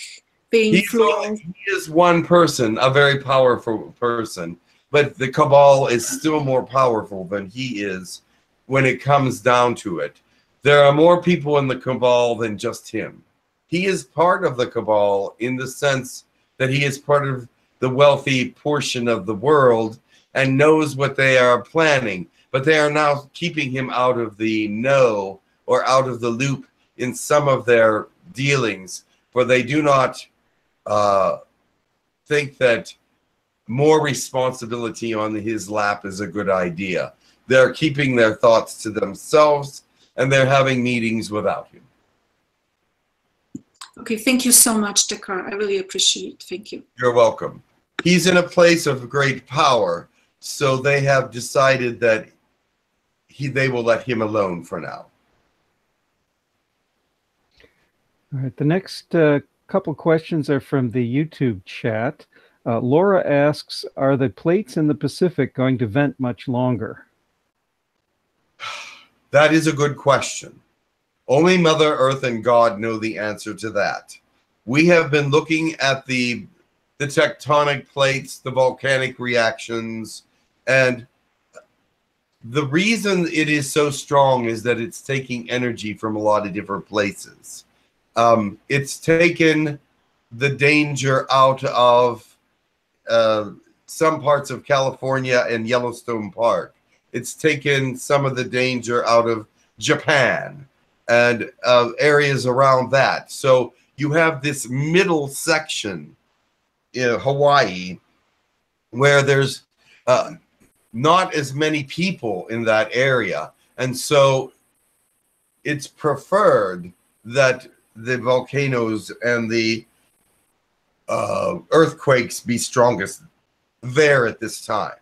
S2: He's only, he is one person, a very powerful person, but the cabal is still more powerful than he is when it comes down to it. There are more people in the cabal than just him. He is part of the cabal in the sense that he is part of the wealthy portion of the world and knows what they are planning, but they are now keeping him out of the know or out of the loop in some of their dealings, for they do not uh, think that more responsibility on his lap is a good idea. They're keeping their thoughts to themselves and they're having meetings without him.
S6: Okay, thank you so much, Tekkrr. I really appreciate it. Thank you.
S2: You're welcome. He's in a place of great power, so they have decided that he they will let him alone for now.
S1: All right. The next uh, couple questions are from the YouTube chat. Uh, Laura asks, "Are the plates in the Pacific going to vent much longer?" [sighs] [sighs] [sighs]
S2: That is a good question. Only Mother Earth and God know the answer to that. We have been looking at the the tectonic plates, the volcanic reactions, and the reason it is so strong is that it's taking energy from a lot of different places. Um, it's taken the danger out of uh, some parts of California and Yellowstone Park. It's taken some of the danger out of Japan and uh, areas around that. So you have this middle section in Hawaii where there's uh, not as many people in that area. And so it's preferred that the volcanoes and the uh, earthquakes be strongest there at this time.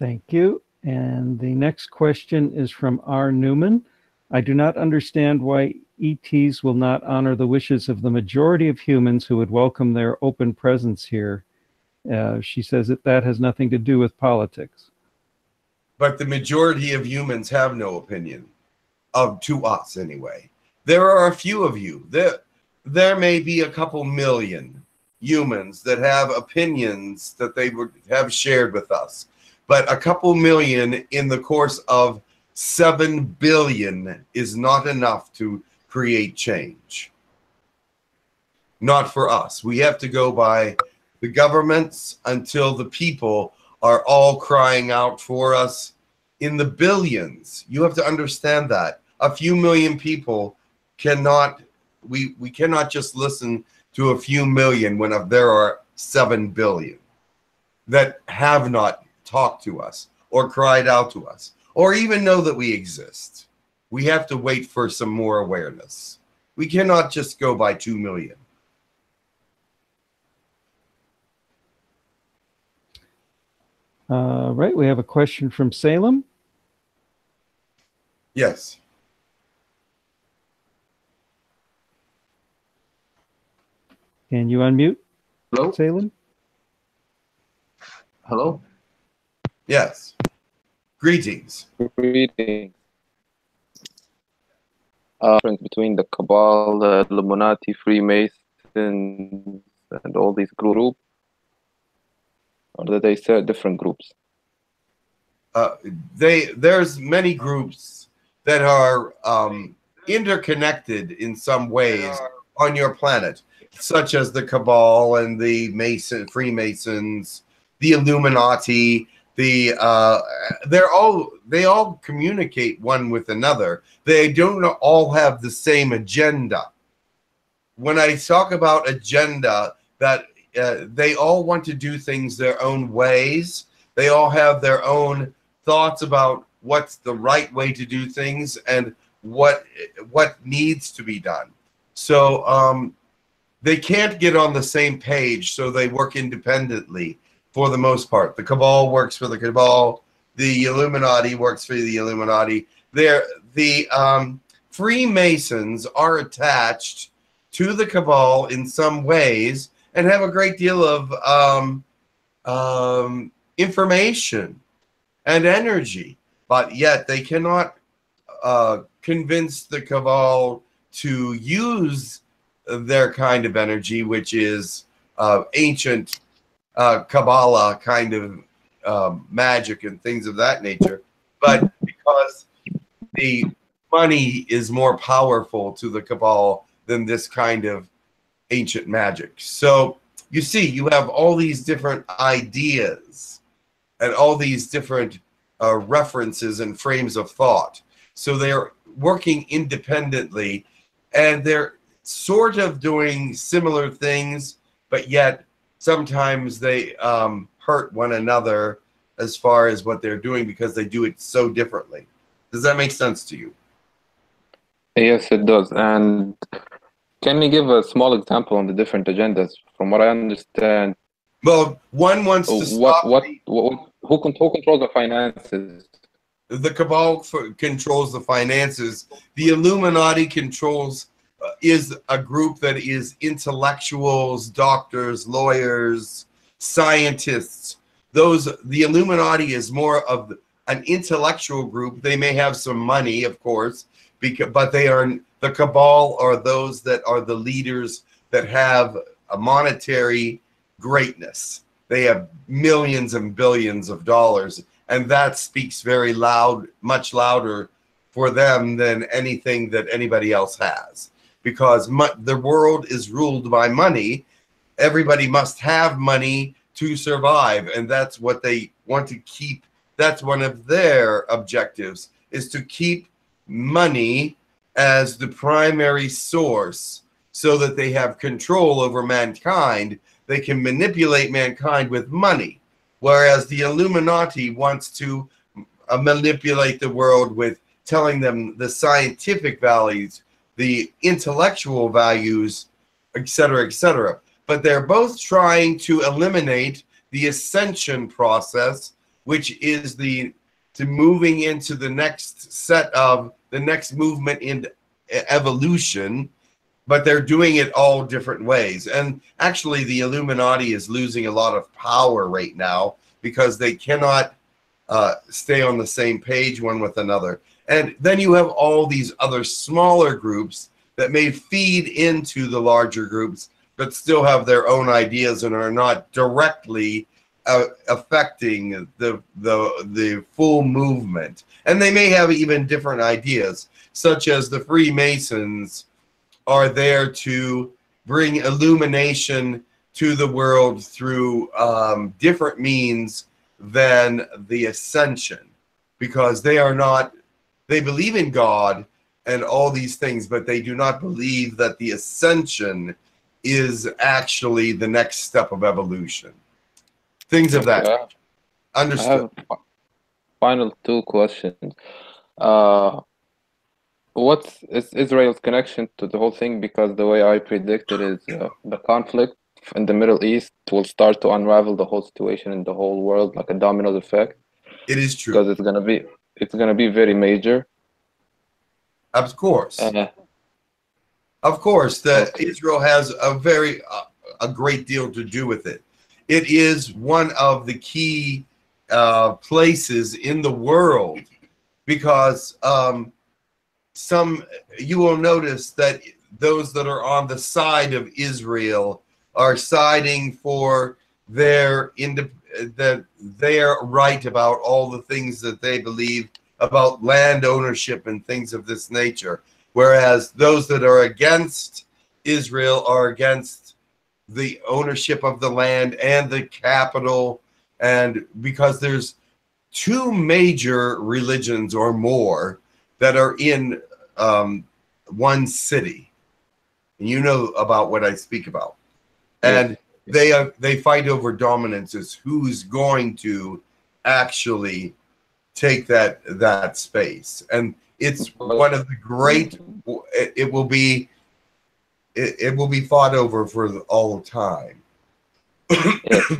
S1: Thank you. And the next question is from R. Newman. I do not understand why ETs will not honor the wishes of the majority of humans who would welcome their open presence here. Uh, she says that that has nothing to do with politics.
S2: but the majority of humans have no opinion of to us anyway there are a few of you there there may be a couple million humans that have opinions that they would have shared with us but a couple million in the course of 7 billion is not enough to create change not for us we have to go by the governments until the people are all crying out for us in the billions. You have to understand that. A few million people cannot we we cannot just listen to a few million when there are 7 billion that have not talked to us or cried out to us or even know that we exist. We have to wait for some more awareness. We cannot just go by 2 million.
S1: Uh, right. We have a question from Salem.
S2: Yes.
S1: Can you unmute,
S7: Hello?
S1: Salem?
S7: Hello?
S2: Yes. Greetings.
S7: Greetings. Uh, difference between the Cabal, the Illuminati, Freemasons, and all these groups? Or do they say different groups?
S2: uh, they there's many groups that are um, interconnected in some ways on your planet, such as the Cabal and the Mason Freemasons, the Illuminati. The uh, they're all they all communicate one with another. They don't all have the same agenda. When I talk about agenda, that uh, they all want to do things their own ways. They all have their own thoughts about what's the right way to do things and what what needs to be done. So um, they can't get on the same page, so they work independently for the most part. The cabal works for the cabal. The Illuminati works for the Illuminati. They're, the um, Freemasons are attached to the cabal in some ways and have a great deal of um, um, information and energy, but yet they cannot uh, convince the cabal to use their kind of energy, which is uh, ancient uh, Kabbalah kind of uh, magic and things of that nature. But because the money is more powerful to the cabal than this kind of ancient magic. So you see, you have all these different ideas and all these different uh, references and frames of thought. So they're working independently and they're sort of doing similar things, but yet sometimes they um, hurt one another as far as what they're doing because they do it so differently. Does that make sense to you?
S7: Yes, it does. And can you give a small example on the different agendas? From what I understand,
S2: Well, one wants to
S7: what
S2: stop
S7: what, what who, who controls the finances?
S2: the cabal f- controls the finances the illuminati controls is a group that is intellectuals doctors lawyers scientists. Those the illuminati is more of an intellectual group. They may have some money of course because but they are the cabal are those that are the leaders that have a monetary greatness. They have millions and billions of dollars and that speaks very loud much louder for them than anything that anybody else has because the world is ruled by money. Everybody must have money to survive and that's what they want to keep. That's one of their objectives is to keep money as the primary source so that they have control over mankind. They can manipulate mankind with money whereas the Illuminati wants to uh, manipulate the world with telling them the scientific values, the intellectual values, etc., etc. But they're both trying to eliminate the ascension process, which is the to moving into the next set of the next movement in evolution but they're doing it all different ways. And actually, the Illuminati is losing a lot of power right now because they cannot uh, stay on the same page one with another. And then you have all these other smaller groups that may feed into the larger groups, but still have their own ideas and are not directly uh, affecting the the the full movement. And they may have even different ideas, such as the Freemasons are there to bring illumination to the world through um, different means than the ascension because they are not they believe in god and all these things but they do not believe that the ascension is actually the next step of evolution things of that.
S7: I
S2: understood
S7: final two questions. Uh, what's is Israel's connection to the whole thing? Because the way I predicted is uh, the conflict in the Middle East will start to unravel the whole situation in the whole world like a domino effect
S2: it is true
S7: because it's gonna be it's gonna be very major.
S2: of course
S7: Uh,
S2: Of course, that
S7: Okay.
S2: Israel has a very uh, a great deal to do with it. It is one of the key uh, places in the world because um, some you will notice that those that are on the side of Israel are siding for their inde- that they are right about all the things that they believe about land ownership and things of this nature. Whereas those that are against Israel are against the ownership of the land and the capital. And because there's two major religions or more that are in um, one city. And you know about what i speak about. And they uh, they fight over dominance as who's going to actually take that that space, and it's one of the great. It, it will be. It, it will be fought over for all time.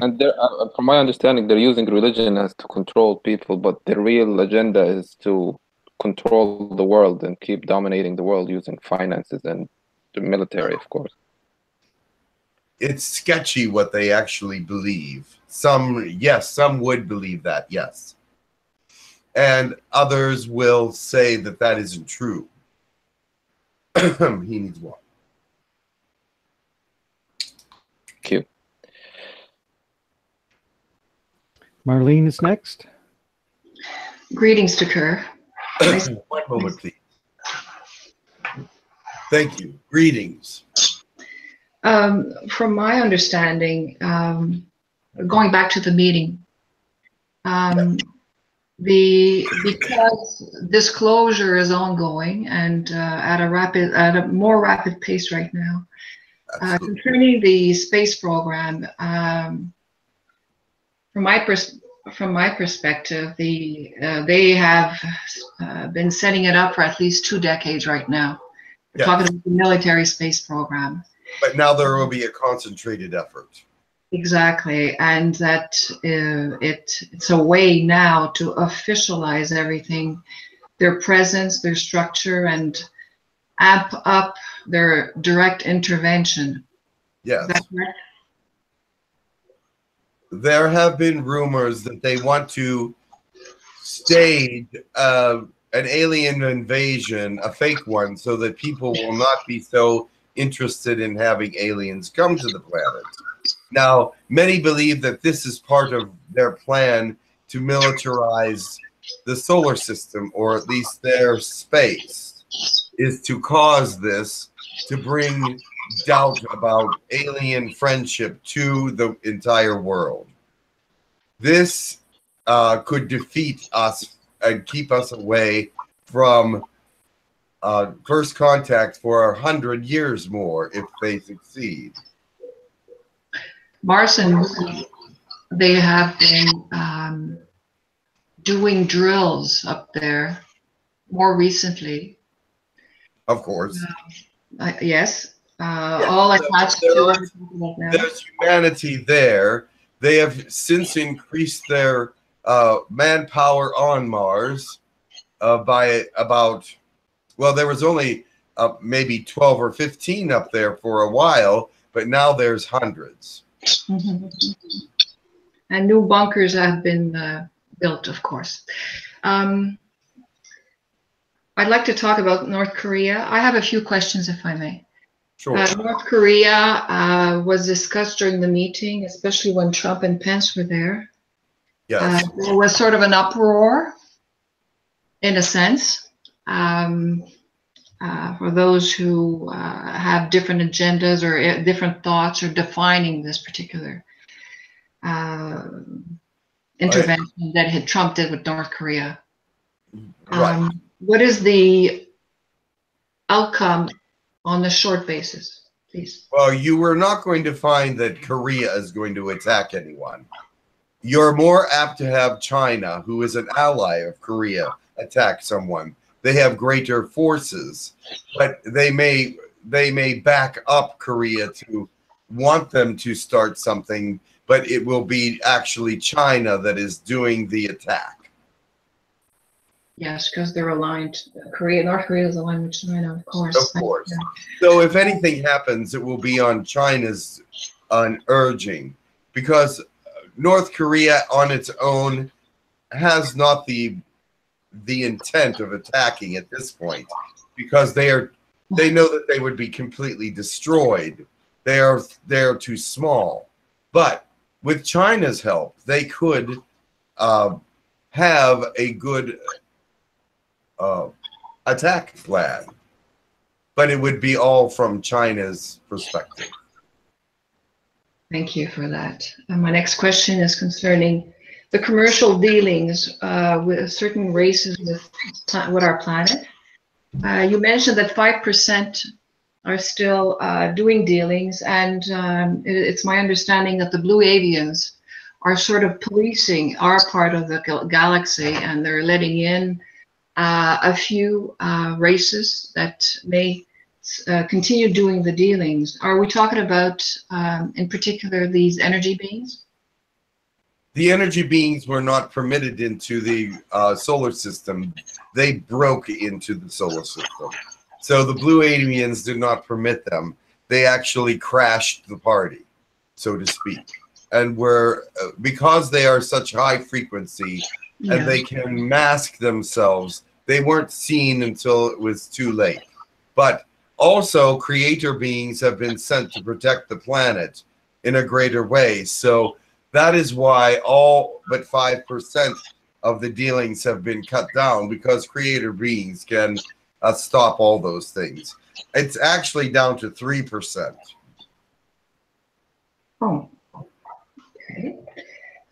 S7: And they're, uh, from my understanding, they're using religion as to control people, but the real agenda is to control the world and keep dominating the world using finances and the military, of course.
S2: It's sketchy what they actually believe. Some, yes, some would believe that, yes, and others will say that that isn't true. [clears throat] he needs one.
S7: Thank you.
S1: Marlene is next.
S8: Greetings [clears throat] Tekkrr.
S2: One moment, please. Thank you. Greetings.
S8: Um, from my understanding, um, going back to the meeting, um, the because disclosure is ongoing and uh, at a rapid, at a more rapid pace right now. Uh, concerning the space program, um, from my pers- from my perspective, the uh, they have uh, been setting it up for at least two decades right now. We're
S2: Yeah.
S8: talking about the military space program.
S2: But now there will be a concentrated effort.
S8: Exactly, and that uh, it it's a way now to officialize everything, their presence, their structure, and amp up their direct intervention.
S2: Yes.
S8: That
S2: there have been rumors that they want to stage uh, an alien invasion, a fake one, so that people will not be so interested in having aliens come to the planet. Now, many believe that this is part of their plan to militarize the solar system, or at least their space, is to cause this to bring doubt about alien friendship to the entire world. This uh, could defeat us and keep us away from uh, first contact for a hundred years more if they succeed.
S8: Marson, they have been um, doing drills up there more recently.
S2: Of course,
S8: Uh, yes, uh,
S2: Yeah,
S8: all
S2: so
S8: attached
S2: there
S8: to
S2: is-
S8: like
S2: there's humanity there. They have since increased their uh, manpower on Mars uh, by about, well, there was only uh, maybe 12 or 15 up there for a while, but now there's hundreds. [laughs]
S8: And new bunkers have been uh, built, of course. Um, I'd like to talk about North Korea. I have a few questions, if I may.
S2: Sure.
S8: Uh, North Korea uh, was discussed during the meeting, especially when Trump and Pence were there.
S2: yes.
S8: Uh, there was sort of an uproar, in a sense, um, uh, for those who uh, have different agendas or uh, different thoughts or defining this particular uh, intervention that had Trump did with North Korea.
S2: right.
S8: Um, what is the outcome on the short basis, please?
S2: Well, you were not going to find that Korea is going to attack anyone. You're more apt to have China, who is an ally of Korea, attack someone. They have greater forces, but they may they may back up Korea to want them to start something, but it will be actually China that is doing the attack.
S8: Yes, because they're aligned. Korea, North Korea is aligned with China, of course.
S2: Of course. So if anything happens, it will be on China's on urging, because North Korea on its own has not the the intent of attacking at this point, because they are they know that they would be completely destroyed. They are they are too small, but with China's help, they could uh, have a good uh, attack plan but it would be all from China's perspective.
S8: Thank you for that. And my next question is concerning the commercial dealings uh, with certain races with, with our planet. Uh, you mentioned that 5% are still uh, doing dealings, and um, it- it's my understanding that the blue avians are sort of policing our part of the gal- galaxy, and they're letting in uh, a few uh, races that may uh, continue doing the dealings. Are we talking about, um, in particular, these energy beings?
S2: The energy beings were not permitted into the uh, solar system. They broke into the solar system. So the blue aliens did not permit them. They actually crashed the party, so to speak. And were uh, because they are such high frequency
S8: Yeah.
S2: and they can mask themselves, they weren't seen until it was too late. But also, creator beings have been sent to protect the planet in a greater way. So that is why all but 5% of the dealings have been cut down because creator beings can uh, stop all those things. It's actually down to 3%.
S8: Oh, okay.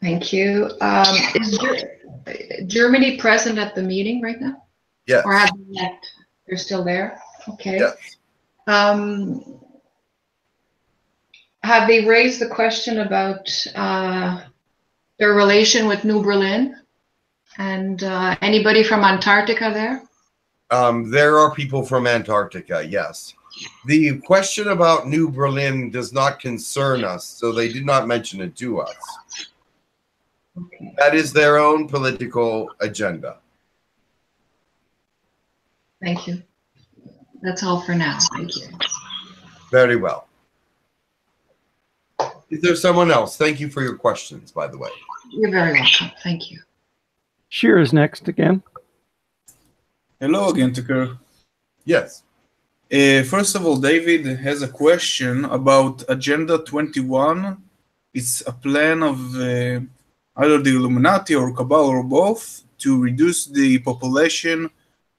S8: Thank you. Um, is Ger- Germany present at the meeting right now?
S2: Yes.
S8: Or have they left? They're still there? Okay.
S2: Yes.
S8: Um, have they raised the question about uh, their relation with New Berlin? And uh, anybody from Antarctica there?
S2: Um, there are people from Antarctica, yes. The question about New Berlin does not concern us, so they did not mention it to us.
S8: Okay.
S2: That is their own political agenda.
S8: Thank you. That's all for now. Thank you.
S2: Very well. Is there someone else? Thank you for your questions, by the way.
S8: You're very welcome. Thank you.
S1: Sheer is next again.
S5: Hello again, Tekkrr.
S2: Yes.
S5: Uh, first of all, David has a question about Agenda 21. It's a plan of uh, either the Illuminati or Cabal or both to reduce the population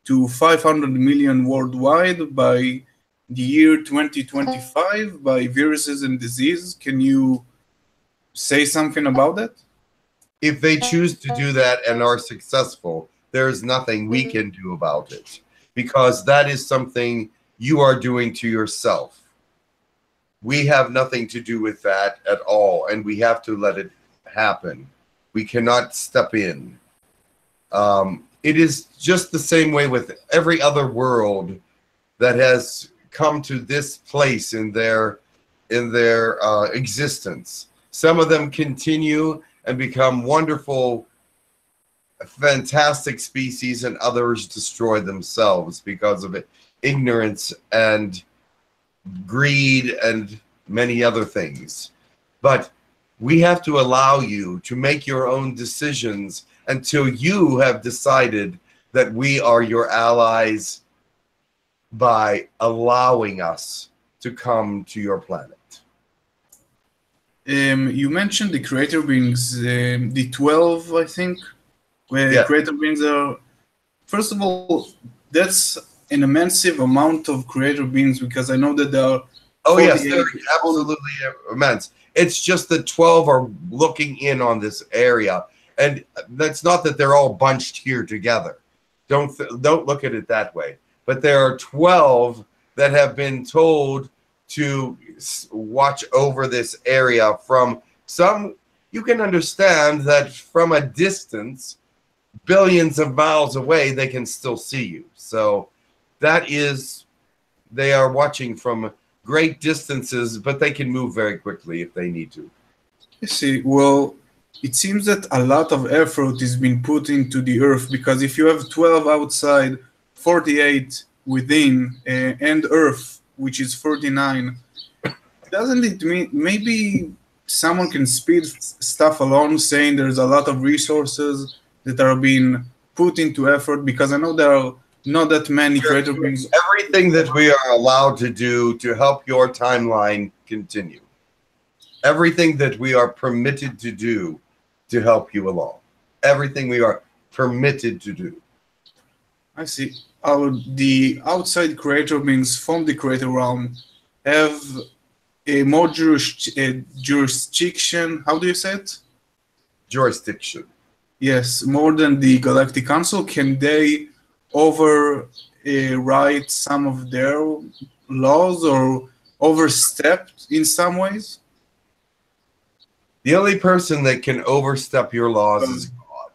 S5: to 500 million worldwide by the year 2025 by viruses and disease. Can you say something about that?
S2: If they choose to do that and are successful, there is nothing we can do about it because that is something you are doing to yourself. We have nothing to do with that at all, and we have to let it happen. We cannot step in. Um, it is just the same way with every other world that has come to this place in their in their uh, existence. Some of them continue and become wonderful, fantastic species, and others destroy themselves because of it, ignorance and greed and many other things. But we have to allow you to make your own decisions until you have decided that we are your allies by allowing us to come to your planet.
S5: Um, you mentioned the creator beings, um, the 12, I think, where
S2: Yeah.
S5: creator beings are. First of all, that's an immense amount of creator beings because I know that there are.
S2: Oh yes, they're absolutely immense. It's just that twelve are looking in on this area, and that's not that they're all bunched here together. Don't don't look at it that way. But there are twelve that have been told to watch over this area from some. You can understand that from a distance, billions of miles away, they can still see you. So that is, they are watching from great distances, but they can move very quickly if they need to.
S5: I see. Well, it seems that a lot of effort is being put into the Earth because if you have 12 outside, 48 within, uh, and Earth, which is 49, doesn't it mean maybe someone can speed stuff along saying there's a lot of resources that are being put into effort because I know there are not that many creator beings.
S2: Everything that we are allowed to do to help your timeline continue. Everything that we are permitted to do to help you along. Everything we are permitted to do.
S5: I see. Our, the outside creator beings from the creator realm have a more juris, a jurisdiction. How do you say it?
S2: Jurisdiction.
S5: Yes, more than the Galactic Council. Can they override eh, some of their laws or overstep in some ways?
S2: The only person that can overstep your laws um, is God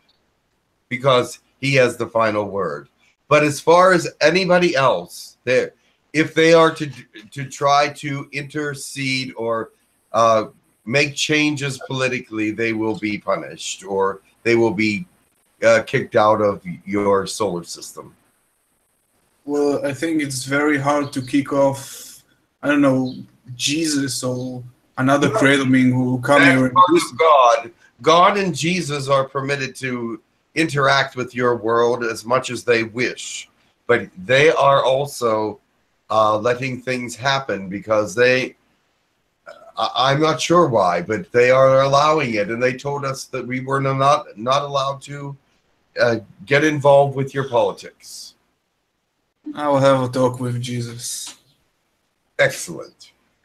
S2: because he has the final word. But as far as anybody else, there if they are to to try to intercede or uh, make changes politically, they will be punished or they will be uh, kicked out of your solar system.
S5: Well, I think it's very hard to kick off, I don't know, Jesus or another creator being who will come
S2: That's
S5: here and
S2: God. God and Jesus are permitted to interact with your world as much as they wish, but they are also uh, letting things happen because they. I- I'm not sure why, but they are allowing it, and they told us that we were not not allowed to uh, get involved with your politics.
S5: I will have a talk with Jesus.
S2: Excellent. [laughs]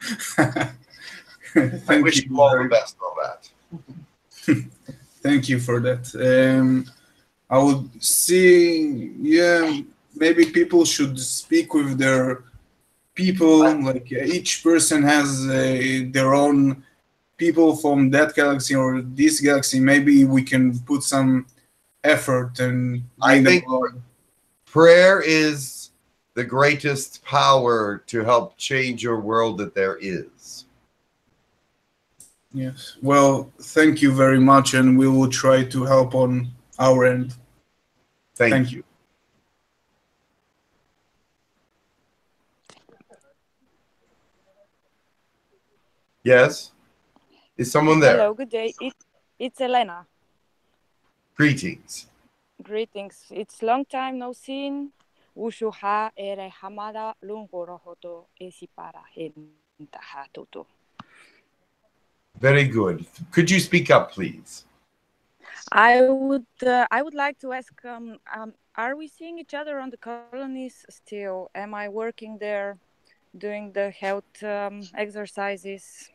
S5: Thank
S2: I wish you all the best on that. [laughs]
S5: Thank you for that. Um, I would see, yeah, maybe people should speak with their people. Like each person has uh, their own people from that galaxy or this galaxy. Maybe we can put some effort and
S2: I think- Prayer is the greatest power to help change your world that there is.
S5: Yes. Well, thank you very much, and we will try to help on our end.
S2: Thank,
S5: Thank
S2: you. Yes? Is someone there?
S9: Hello, good day. It, it's Elena.
S2: Greetings.
S9: Greetings. It's long time no seen. Ushuha ere hamada lungorohoto esipara hentaha tutu.
S2: Very good. Could you speak up, please?
S9: I would uh, I would like to ask um, um are we seeing each other on the colonies still? Am I working there doing the health um, exercises?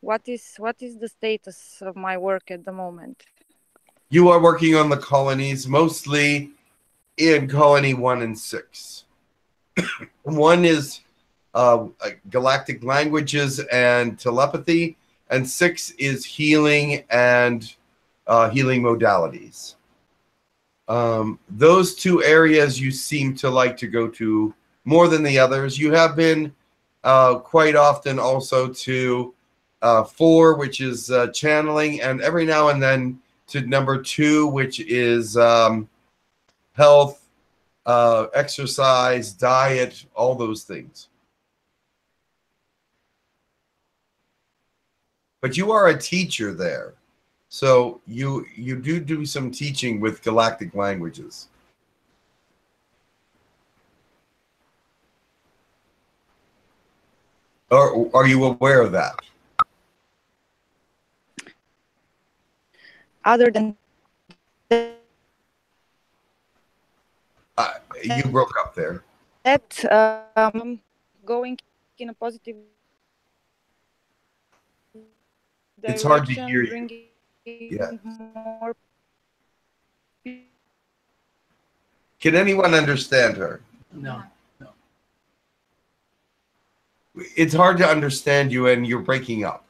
S9: What is what is the status of my work at the moment?
S2: You are working on the colonies, mostly in colony one and six. [coughs] one is uh, galactic languages and telepathy, and six is healing and uh, healing modalities. Um, those two areas you seem to like to go to more than the others. You have been uh, quite often also to uh, four, which is uh, channeling, and every now and then to number two, which is um, health, uh, exercise, diet, all those things. But you are a teacher there, so you you do do some teaching with galactic languages. Or are you aware of that?
S9: Other than
S2: Uh, you broke up there.
S9: that, um, going in a positive
S2: It's hard to hear you.
S9: Bringing
S2: Yes.
S9: more
S2: Can anyone understand her?
S10: No. no.
S2: It's hard to understand you, and you're breaking up.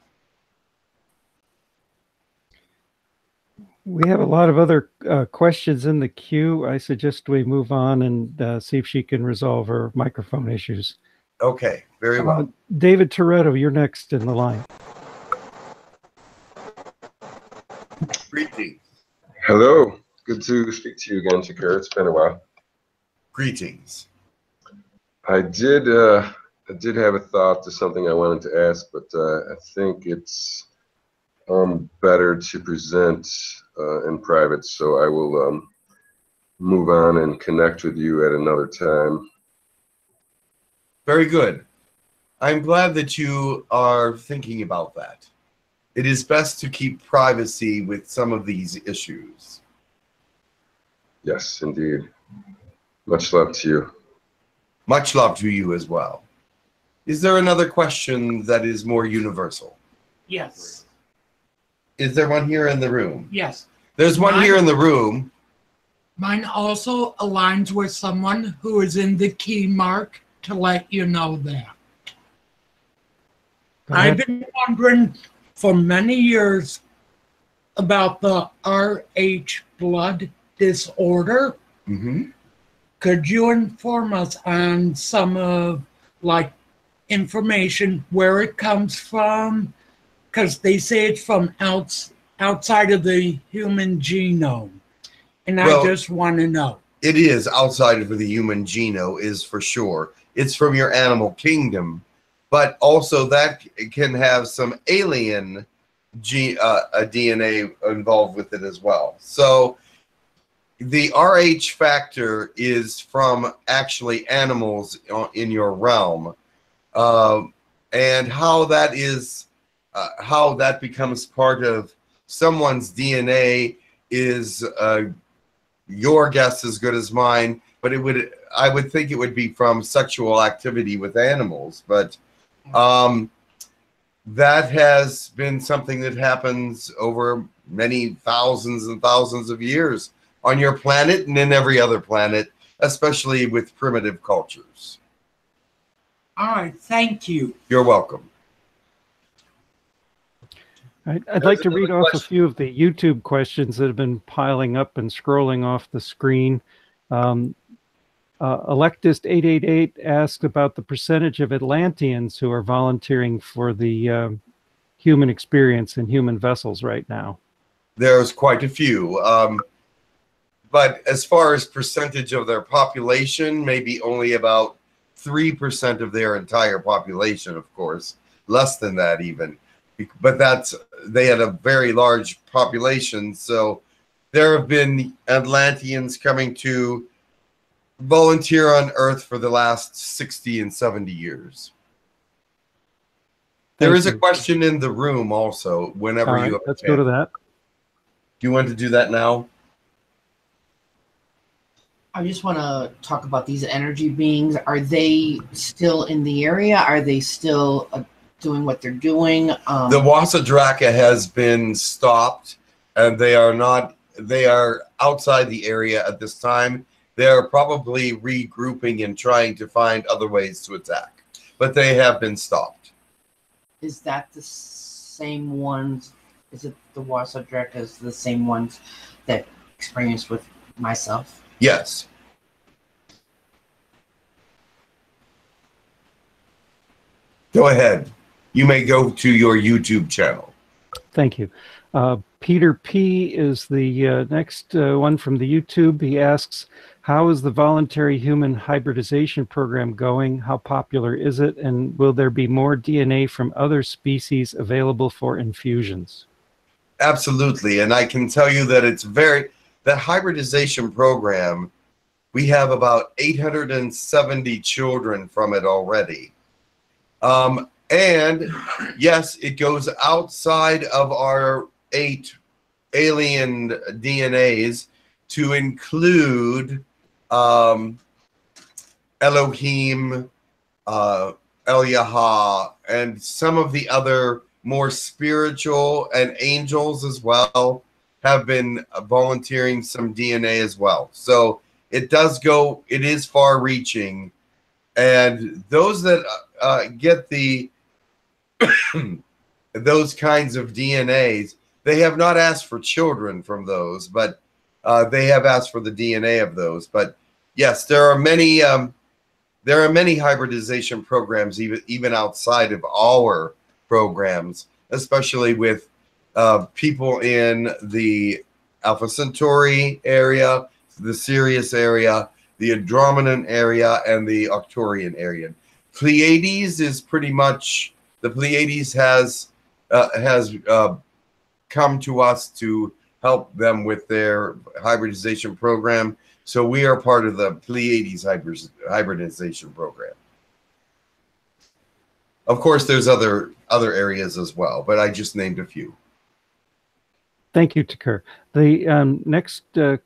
S1: We have a lot of other uh, questions in the queue. I suggest we move on and uh, see if she can resolve her microphone issues.
S2: Okay, very
S1: Uh,
S2: well.
S1: David Toretto, you're next in the line.
S2: Greetings.
S11: Hello. Good to speak to you again, Shakir. It's been a while.
S2: Greetings.
S11: I did uh I did have a thought to something I wanted to ask, but uh, I think it's um better to present uh, in private, so I will um move on and connect with you at another time.
S2: Very good. I'm glad that you are thinking about that. It is best to keep privacy with some of these issues.
S11: Yes, indeed. Much love to you.
S2: Much love to you as well. Is there another question that is more universal?
S10: Yes.
S2: Is there one here in the room?
S10: Yes.
S2: There's one
S10: Mine-
S2: here in the room.
S10: Mine also aligns with someone who is in the key mark to let you know that. I've been wondering for many years about the RH blood disorder.
S2: hmm
S10: Could you inform us on some of like information where it comes from? Because they say it's from outs, outside of the human genome. And
S2: Well-
S10: I just want to know.
S2: It is outside of the human genome, is for sure. It's from your animal kingdom, but also that can have some alien G, uh, a DNA involved with it as well. So the RH factor is from actually animals in your realm, um, and how that is, uh, how that becomes part of someone's DNA is uh, your guess as good as mine. But it would, I would think it would be from sexual activity with animals. But um, that has been something that happens over many thousands and thousands of years on your planet and in every other planet, especially with primitive cultures.
S10: All right, thank you.
S2: You're welcome.
S1: I'd, I'd like to read
S2: another
S1: off a few of the YouTube questions that have been piling up and scrolling off the screen. Um, uh, Electist888 asked about the percentage of Atlanteans who are volunteering for the um, human experience in human vessels right now.
S2: There's quite a few. Um, but as far as percentage of their population, maybe only about 3% of their entire population, of course, less than that even. But that's, they had a very large population. So there have been Atlanteans coming to volunteer on Earth for the last 60 and 70 years. There
S1: Thank
S2: is a question in the room also, whenever
S1: All right,
S2: you have
S1: let's go to that.
S2: Do you want to do that now?
S12: I just want to talk about these energy beings. Are they still in the area? Are they still uh, doing what they're doing? Um,
S2: The Wasadraka has been stopped, and they are not. They are outside the area at this time. They are probably regrouping and trying to find other ways to attack, but they have been stopped.
S12: is that the same ones? Is it the Wasadrekas, the same ones that experienced with myself?
S2: Yes. Go ahead. You may go to your YouTube channel.
S1: Thank you. Uh, Peter P is the uh, next uh, one from the YouTube. He asks, "How is the voluntary human hybridization program going? How popular is it? And will there be more DNA from other species available for infusions?"
S2: Absolutely. And I can tell you that it's very, the hybridization program, we have about 870 children from it already. Um, and yes, it goes outside of our eight alien DNAs to include um, Elohim, uh, El Yaha, and some of the other more spiritual and angels as well have been volunteering some DNA as well. So it does go, it is far reaching. And those that uh, get the [coughs] those kinds of DNAs, they have not asked for children from those, but uh, they have asked for the DNA of those. But yes, there are many um, there are many hybridization programs even even outside of our programs, especially with uh, people in the Alpha Centauri area, the Sirius area, the Andromedan area, and the Arcturian area. Pleiades is pretty much the Pleiades has uh, has uh, come to us to help them with their hybridization program. So we are part of the Pleiades hybridization program. Of course, there's other other areas as well, but I just named a few.
S1: Thank you, Tekkrr. The um, next uh,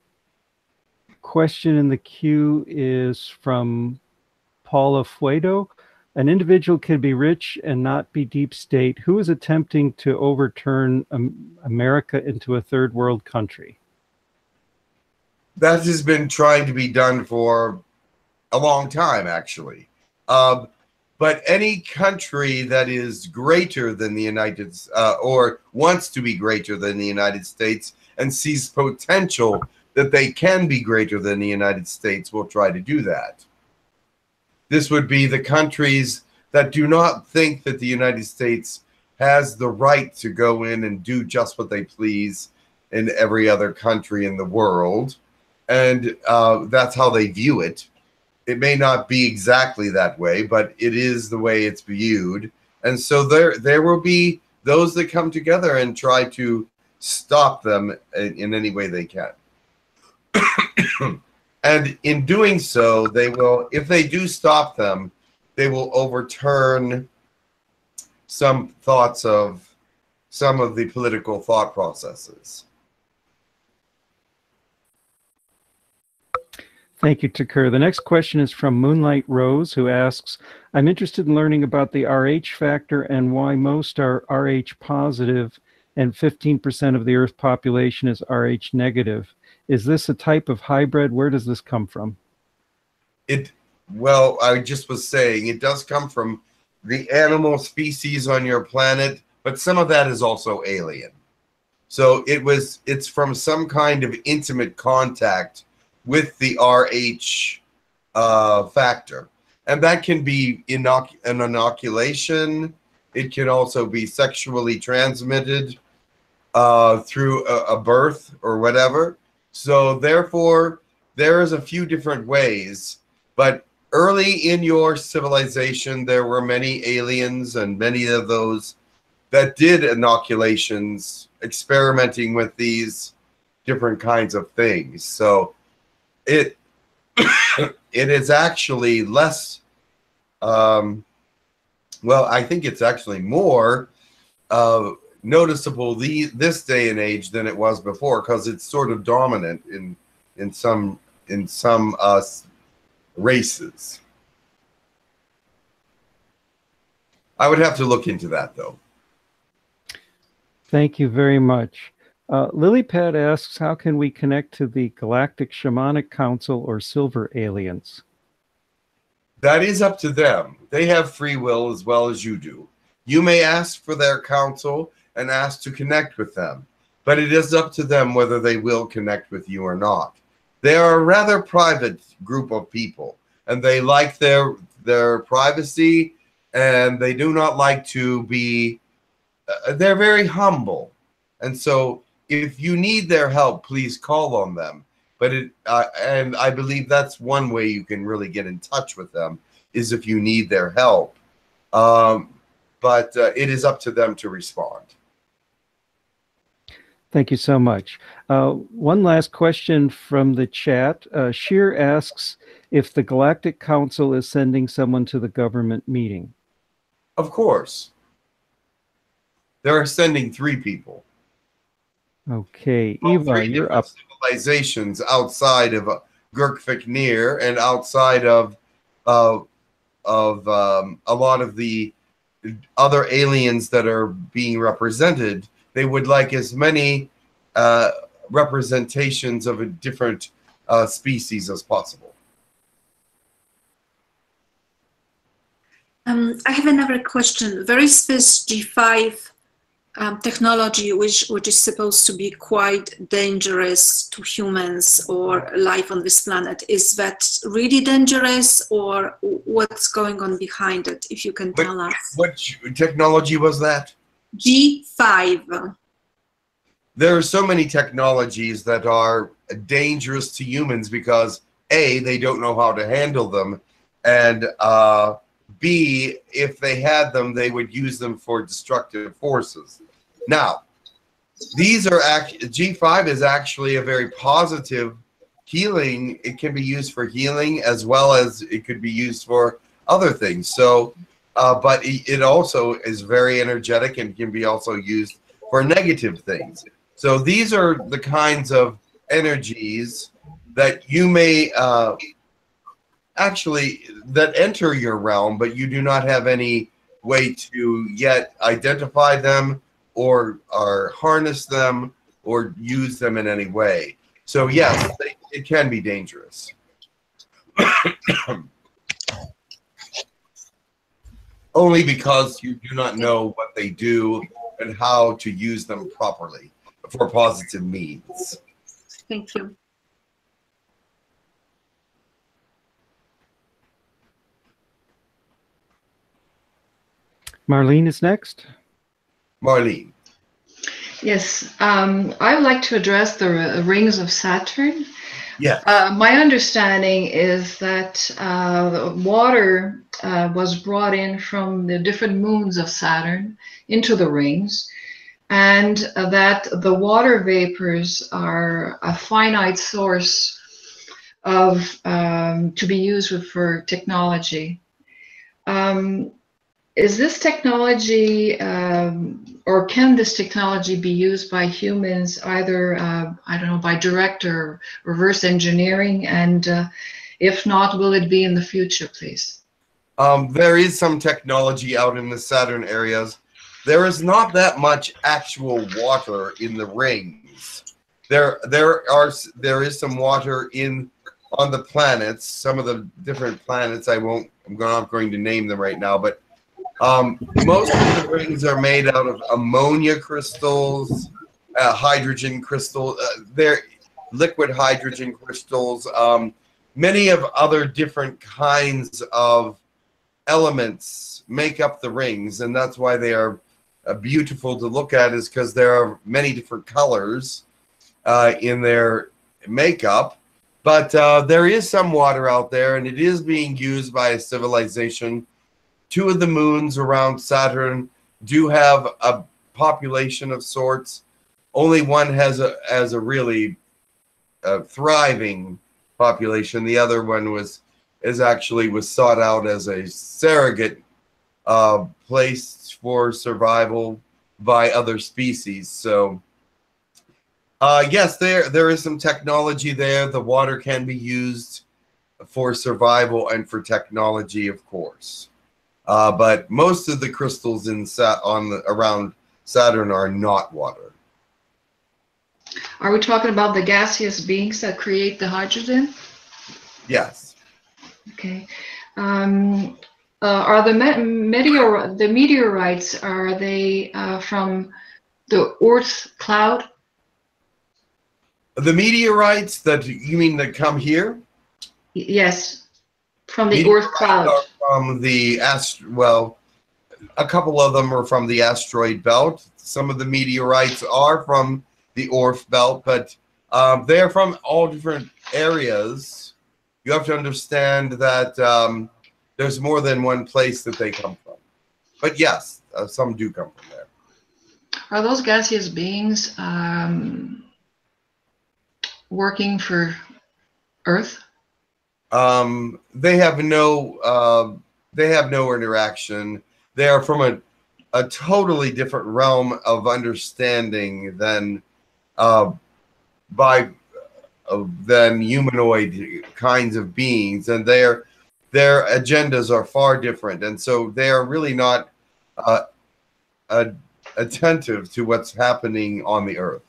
S1: question in the queue is from Paula Fuedo. An individual can be rich and not be deep state. Who is attempting to overturn um, America into a third world country?
S2: That has been trying to be done for a long time, actually. Um, But any country that is greater than the United uh, or wants to be greater than the United States and sees potential that they can be greater than the United States will try to do that. This would be the countries that do not think that the United States has the right to go in and do just what they please in every other country in the world. And uh, that's how they view it. It may not be exactly that way, but it is the way it's viewed. And so there, there will be those that come together and try to stop them in, in any way they can. [coughs] and in doing so, they will, if they do stop them, they will overturn some thoughts of some of the political thought processes.
S1: Thank you, Tekkrr. The next question is from Moonlight Rose, who asks, I'm interested in learning about the RH factor and why most are RH positive and 15% of the Earth population is RH negative. Is this a type of hybrid? Where does this come from?
S2: It well, I just was saying it does come from the animal species on your planet, but some of that is also alien. So it was it's from some kind of intimate contact with the RH uh, factor. And that can be inoc- an inoculation. It can also be sexually transmitted uh, through a, a birth or whatever. So therefore, there is a few different ways, but early in your civilization, there were many aliens and many of those that did inoculations, experimenting with these different kinds of things. So it [coughs] it is actually less. Um, well, I think it's actually more uh, noticeable the, this day and age than it was before because it's sort of dominant in in some in some uh, races. I would have to look into that though.
S1: Thank you very much. Uh, Lilypad asks, how can we connect to the Galactic Shamanic Council or Silver Aliens?
S2: That is up to them. They have free will as well as you do. You may ask for their counsel and ask to connect with them. But it is up to them whether they will connect with you or not. They are a rather private group of people, and they like their their privacy, and they do not like to be. Uh, they're very humble, and so if you need their help, please call on them. But it, uh, and I believe that's one way you can really get in touch with them is if you need their help. Um, but uh, it is up to them to respond.
S1: Thank you so much. Uh, one last question from the chat. Uh, Sheer asks if the Galactic Council is sending someone to the government meeting.
S2: Of course. They're sending three people.
S1: Okay, Eva, you're up.
S2: Civilizations outside of uh, Girk Fitneer and outside of uh, of um, a lot of the other aliens that are being represented they would like as many uh, representations of a different uh, species as possible.
S6: Um, I have another question. There is this G5 um, technology which, which is supposed to be quite dangerous to humans or life on this planet. Is that really dangerous or what's going on behind it, if you can tell us?
S2: What technology was that?
S6: G5.
S2: There are so many technologies that are dangerous to humans because A, they don't know how to handle them, and uh, B, if they had them, they would use them for destructive forces. Now, these are act G5 is actually a very positive healing. It can be used for healing as well as it could be used for other things. So uh, but it also is very energetic and can be also used for negative things. So these are the kinds of energies that you may uh, actually that enter your realm, but you do not have any way to yet identify them or or harness them or use them in any way. So yes, they, it can be dangerous. [coughs] only because you do not know what they do and how to use them properly for positive means.
S6: Thank you.
S1: Marlene is next.
S2: Marlene.
S8: Yes, um, I would like to address the rings of Saturn.
S2: Yes.
S8: Uh, my understanding is that uh, water uh, was brought in from the different moons of Saturn into the rings, and that the water vapors are a finite source of um, to be used for technology. Um, is this technology, um, or can this technology be used by humans either, uh, I don't know, by direct or reverse engineering? And uh, if not, will it be in the future, please?
S2: Um, there is some technology out in the Saturn areas. There is not that much actual water in the rings. There, there are there is some water in on the planets. Some of the different planets. I won't. I'm not going to name them right now, but um, most of the rings are made out of ammonia crystals, uh, hydrogen crystals. Uh, they're liquid hydrogen crystals. Um, many of other different kinds of elements make up the rings, and that's why they are uh, beautiful to look at. Is because there are many different colors uh, in their makeup. But uh, there is some water out there, and it is being used by a civilization two of the moons around Saturn do have a population of sorts. Only one has a has a really uh, thriving population. The other one was is actually was sought out as a surrogate uh, place for survival by other species. So. Uh, yes, there there is some technology there. The water can be used for survival and for technology, of course. Uh, but most of the crystals in Sat on the around Saturn are not water.
S8: Are we talking about the gaseous beings that create the hydrogen?
S2: Yes.
S8: Okay. Um, uh, are the me- meteor the meteorites are they uh, from the Earth cloud?
S2: The meteorites that you mean that come here?
S8: Y- Yes, from the Earth cloud.
S2: from the ast well, a couple of them are from the asteroid belt. Some of the meteorites are from the Oort belt, but um, they're from all different areas. You have to understand that um, there's more than one place that they come from. But yes, uh, some do come from there.
S8: Are those gaseous beings um, working for Earth?
S2: Um, they have no uh, they have no interaction. They are from a a totally different realm of understanding than uh, by uh, than humanoid kinds of beings, and their their agendas are far different, and so they are really not uh, attentive to what's happening on the earth.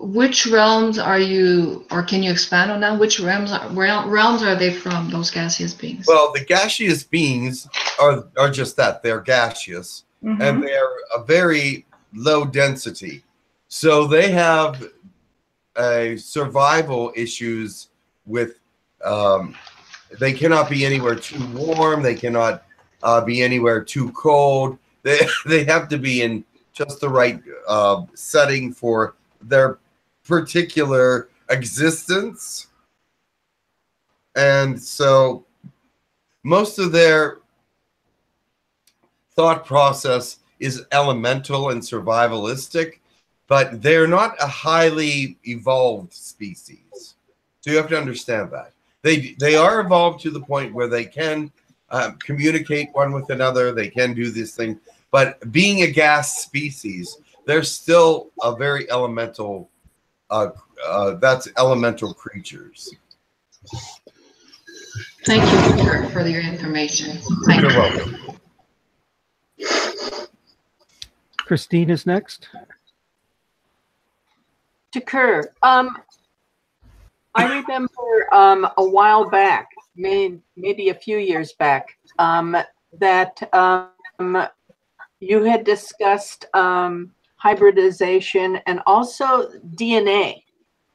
S8: Which realms are you, or can you expand on that? Which realms are, realms are they from? Those gaseous beings?
S2: Well, the gaseous beings are are just that. They're gaseous.
S8: Mhm.
S2: and they're a very low density. So they have a survival issues with um, they cannot be anywhere too warm, they cannot uh, be anywhere too cold. They [laughs] they have to be in just the right uh, setting for their particular existence. And so most of their thought process is elemental and survivalistic, but they're not a highly evolved species. So you have to understand that they they are evolved to the point where they can um, communicate one with another. They can do this thing, but being a gas species, they're still a very elemental. Uh, uh, that's elemental creatures.
S8: Thank you for, for your information. Thank
S2: You're
S8: you.
S2: welcome.
S1: Christine is next.
S4: Tekkrr. Um, I remember um, a while back maybe maybe a few years back um, that um, you had discussed um, hybridization and also DNA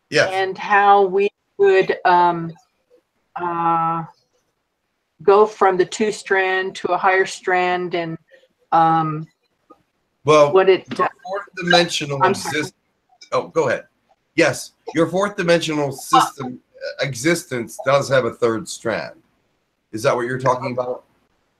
S2: Yes.
S4: and how we would um, uh, go from the two strand to a higher strand and um,
S2: Well,
S4: what it
S2: your fourth dimensional
S4: I'm sorry.
S2: Oh, go ahead. Yes, your fourth dimensional system uh, existence does have a third strand. Is that what you're talking about?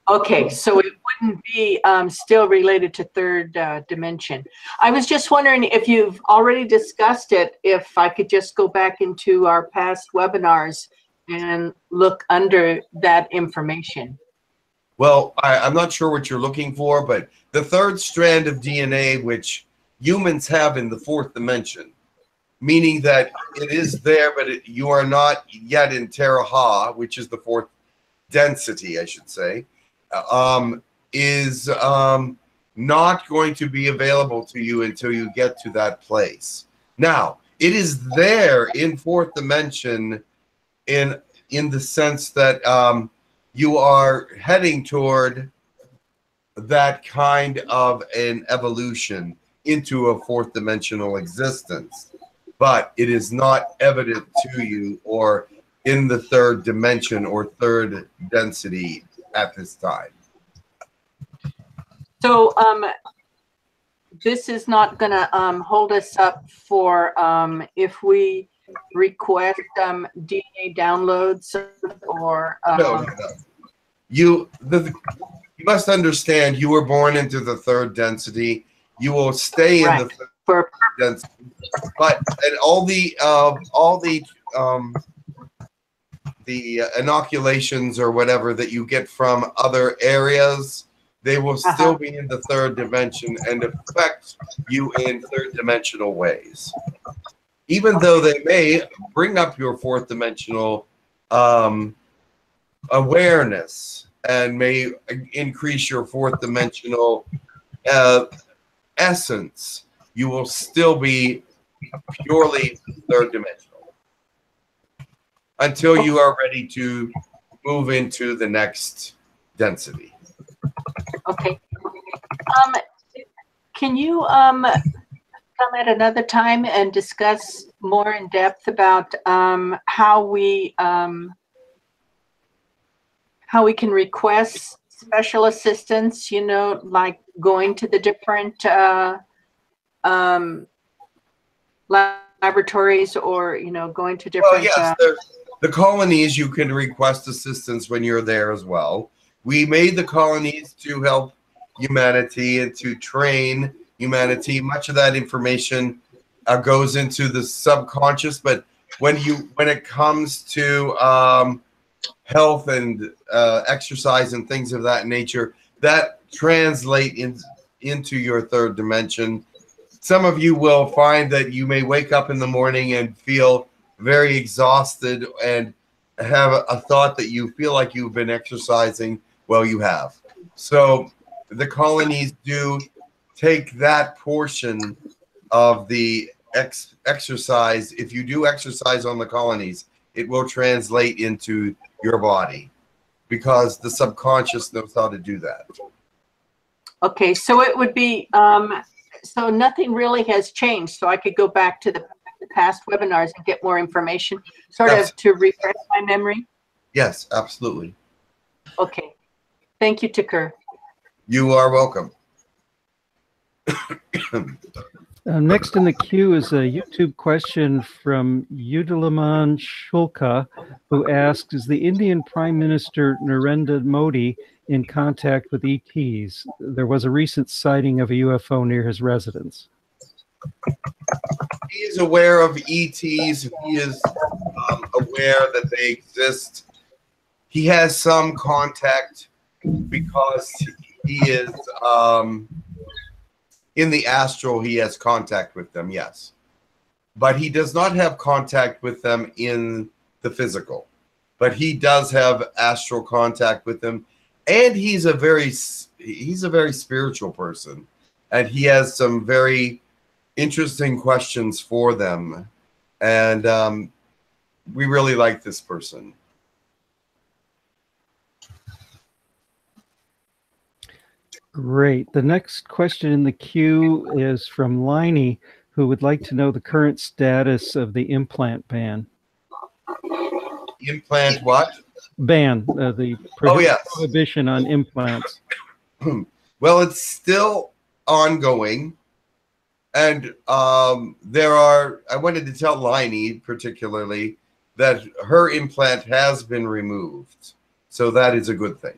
S4: Okay, so it wouldn't be um, still related to third uh, dimension. I was just wondering if you've already discussed it, if I could just go back into our past webinars and look under that information.
S2: Well, I, I'm not sure what you're looking for, but the third strand of DNA, which humans have in the fourth dimension, meaning that it is there, but it, you are not yet in Teraha, which is the fourth density, I should say, um, is um, not going to be available to you until you get to that place. Now, it is there in fourth dimension in in the sense that um, you are heading toward that kind of an evolution into a fourth dimensional existence but it is not evident to you or in the third dimension or third density at this time
S4: So um, this is not gonna um, hold us up for um, if we request um, DNA downloads or
S2: no,
S4: um,
S2: no, no. you the you must understand you were born into the third density. You will stay in the third
S4: for
S2: density. But and all the uh, all the um the uh, inoculations or whatever that you get from other areas they will
S4: Uh-huh.
S2: still be in the third dimension and affect you in third dimensional ways even though they may bring up your fourth dimensional um, awareness and may increase your fourth dimensional uh, essence, you will still be purely third dimensional until you are ready to move into the next density.
S4: Okay. Um, can you, um, come at another time and discuss more in depth about, um, how we, um, how we can request special assistance, you know, like going to the different, uh, um, laboratories or, you know, going to
S2: Well,
S4: different,
S2: yes,
S4: uh,
S2: the, the colonies, you can request assistance when you're there as well. We made the colonies to help humanity and to train humanity. Much of that information uh, goes into the subconscious, but when you when it comes to um, health and uh, exercise and things of that nature, that translate in, into your third dimension. Some of you will find that you may wake up in the morning and feel very exhausted and have a, a thought that you feel like you've been exercising. Well, you have. So the colonies do take that portion of the ex- exercise. If you do exercise on the colonies, it will translate into your body because the subconscious knows how to do that.
S4: Okay, so it would be, um, so nothing really has changed, so I could go back to the past webinars and get more information, sort
S2: Yes.
S4: of to refresh my memory?
S2: Yes, absolutely.
S4: Okay, thank you, Tekkrr.
S2: You are welcome. [coughs]
S1: Uh, next in the queue is a YouTube question from Udalaman Shulka, who asks, is the Indian Prime Minister Narendra Modi in contact with ETs? There was a recent sighting of a UFO near his residence.
S2: he is aware of ETs. He is um, aware that they exist. He has some contact because he is um, in the astral. He has contact with them, yes, but he does not have contact with them in the physical. But he does have astral contact with them, and he's a very he's a very spiritual person, and he has some very interesting questions for them and um, we really like this person
S1: Great. The next question in the queue is from Liney, who would like to know the current status of the implant ban.
S2: Implant what?
S1: Ban, uh, the
S2: Oh, yes.
S1: prohibition on implants. [clears throat]
S2: well, it's still ongoing. And um, there are, I wanted to tell Liney particularly that her implant has been removed. So that is a good thing.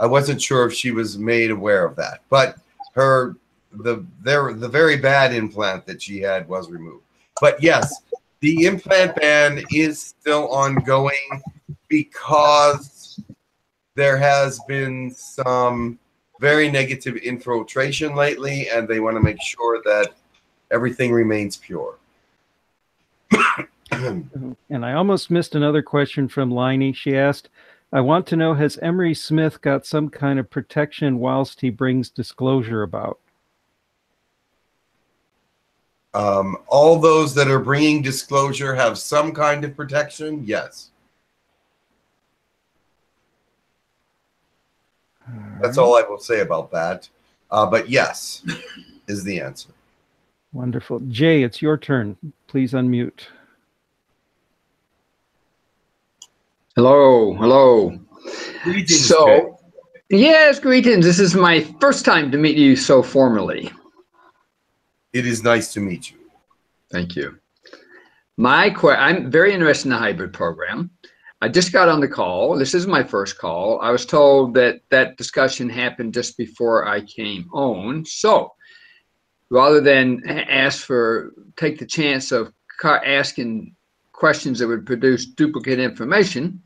S2: I wasn't sure if she was made aware of that, but her the there the very bad implant that she had was removed. But yes, the implant ban is still ongoing because there has been some very negative infiltration lately, and they want to make sure that everything remains pure.
S1: And I almost missed another question from Liney. She asked, I want to know has Emery Smith got some kind of protection whilst he brings disclosure about?
S2: Um, all those that are bringing disclosure have some kind of protection. Yes, that's all I will say about that. Uh, but yes, is the answer.
S1: Wonderful. Jay, it's your turn. Please unmute.
S13: Hello, hello.
S2: Greetings,
S13: so, yes, greetings. This is my first time to meet you so formally.
S2: It is nice to meet you.
S13: Thank you. My que- I'm very interested in the hybrid program. I just got on the call. This is my first call. I was told that that discussion happened just before I came on. So, rather than ask for take the chance of asking questions that would produce duplicate information,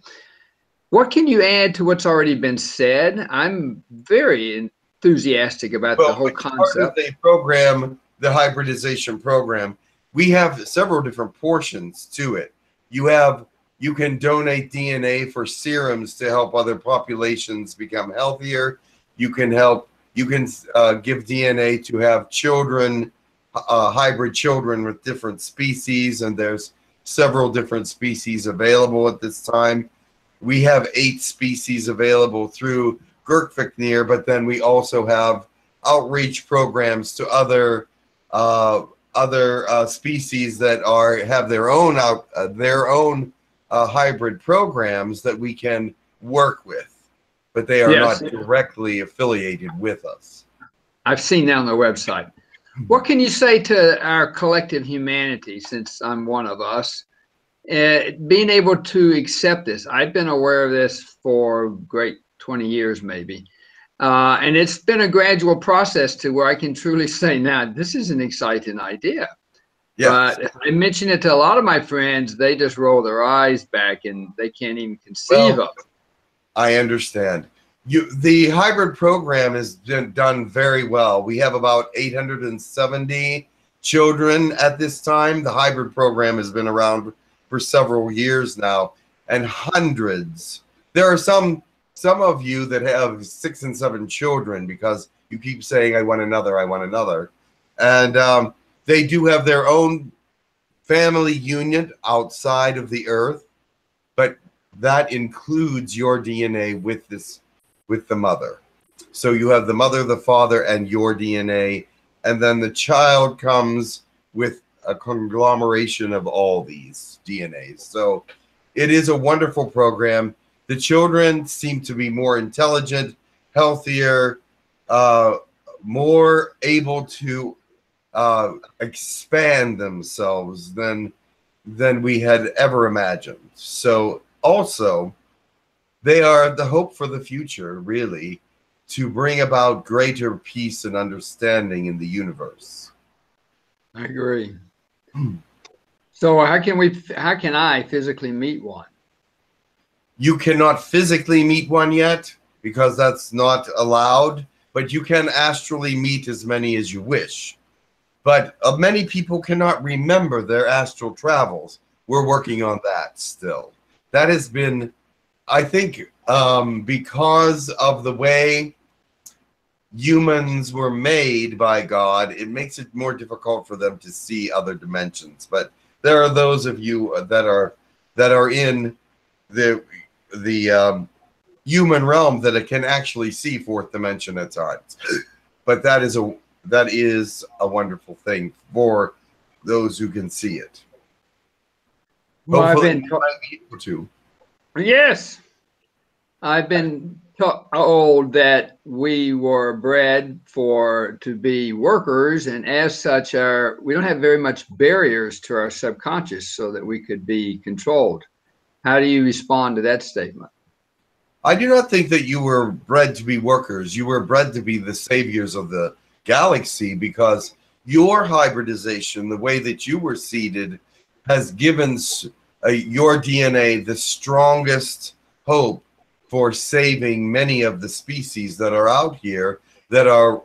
S13: what can you add to what's already been said? I'm very enthusiastic about the whole
S2: it's part of the program, the hybridization program, we have several different portions to it. You have you can donate DNA for serums to help other populations become healthier. You can help. You can uh, give DNA to have children, uh, hybrid children with different species, and there's several different species available at this time. We have eight species available through Girk Fitneer, but then we also have outreach programs to other uh, other uh, species that are have their own out uh, their own uh, hybrid programs that we can work with, but they are
S13: Yes.
S2: not directly affiliated with us.
S13: I've seen that on their website. What can you say to our collective humanity, since I'm one of us, uh, being able to accept this? I've been aware of this for great 20 years, maybe. Uh, and it's been a gradual process to where I can truly say, now, this is an exciting idea.
S2: Yes.
S13: But if I mention it to a lot of my friends, they just roll their eyes back and they can't even conceive
S2: Well,
S13: of it.
S2: I understand. You, the hybrid program has been done very well. We have about 870 children at this time. The hybrid program has been around for several years now, and hundreds. There are some some of you that have six and seven children because you keep saying, "I want another, I want another," and um, they do have their own family union outside of the earth, but that includes your DNA with this with the mother. So you have the mother, the father, and your DNA, and then the child comes with a conglomeration of all these DNAs. So it is a wonderful program. The children seem to be more intelligent, healthier, uh, more able to uh, expand themselves than than we had ever imagined. So also, they are the hope for the future, really, to bring about greater peace and understanding in the universe.
S13: I agree. So how can we? How can I physically meet one?
S2: You cannot physically meet one yet because that's not allowed, but you can astrally meet as many as you wish. But uh, many people cannot remember their astral travels. We're working on that still. That has been, I think, um, because of the way humans were made by God, it makes it more difficult for them to see other dimensions. But there are those of you that are that are in the the um, human realm that it can actually see fourth dimension at times. [gasps] But that is a that is a wonderful thing for those who can see it.
S13: Well, I've been
S2: you might be able to.
S13: Yes. I've been told that we were bred for to be workers and as such are we don't have very much barriers to our subconscious so that we could be controlled. How do you respond to that statement?
S2: I do not think that you were bred to be workers. You were bred to be the saviors of the galaxy because your hybridization, the way that you were seeded, has given s- uh, your DNA the strongest hope for saving many of the species that are out here that are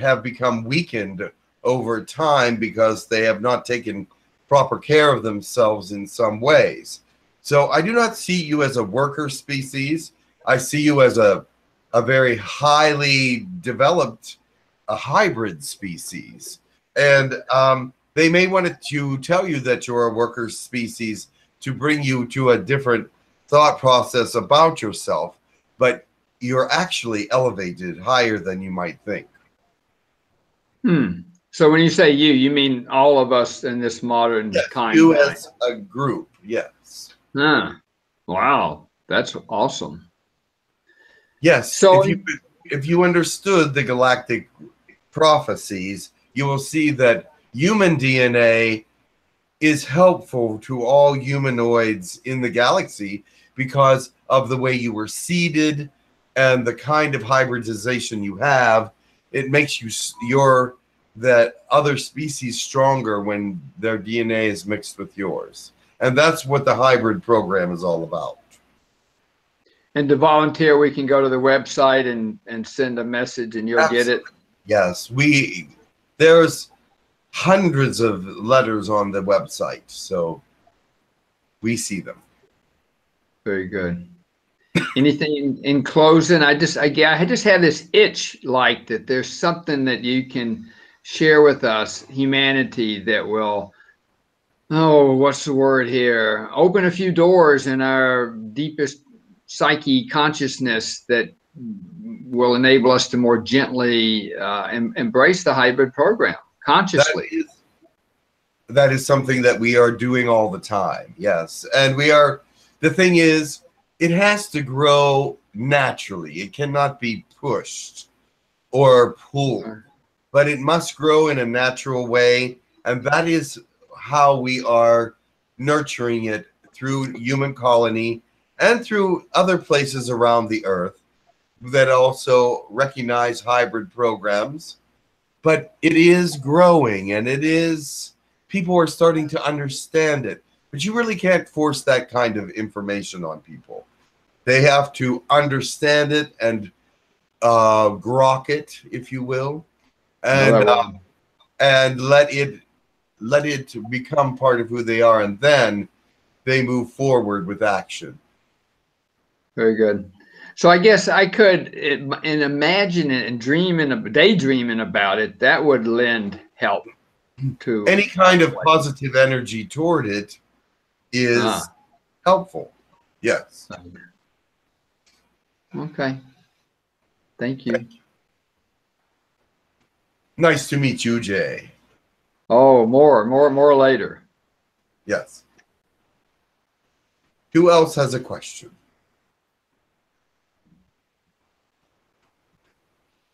S2: have become weakened over time because they have not taken proper care of themselves in some ways. So I do not see you as a worker species. I see you as a a very highly developed a hybrid species. And um, they may want to tell you that you're a worker species to bring you to a different thought process about yourself, but you're actually elevated higher than you might think.
S13: Hmm. So when you say you, you mean all of us in this modern time.
S2: You as a group, yes.
S13: Huh. Wow. That's awesome.
S2: Yes.
S13: So
S2: if you if you understood the galactic prophecies, you will see that human DNA is helpful to all humanoids in the galaxy because of the way you were seeded and the kind of hybridization you have. It makes you your that other species stronger when their DNA is mixed with yours. And that's what the hybrid program is all about.
S13: And to volunteer, we can go to the website and, and send a message and you'll get it.
S2: Yes, we there's hundreds of letters on the website, so we see them.
S13: Very good. Anything in, in closing? I just, I, I just have this itch like that there's something that you can share with us, humanity, that will, oh, what's the word here? Open a few doors in our deepest psyche consciousness that will enable us to more gently uh, em- embrace the hybrid program consciously.
S2: That is, that is something that we are doing all the time. Yes. And we are, the thing is, it has to grow naturally. It cannot be pushed or pulled, but it must grow in a natural way. And that is how we are nurturing it through human colony and through other places around the earth that also recognize hybrid programs but it is growing and it is people are starting to understand it. But you really can't force that kind of information on people. They have to understand it and uh grok it if you will and
S13: Well,
S2: um, and let it let it become part of who they are and then they move forward with action.
S13: Very good. So I guess I could, and imagine it and dreaming, daydreaming about it, that would lend help to
S2: any kind of positive energy toward it is
S13: Ah.
S2: helpful yes
S13: Okay. Thank you.
S2: nice to meet you jay
S13: Oh, more, more, more later.
S2: Yes. Who else has a question?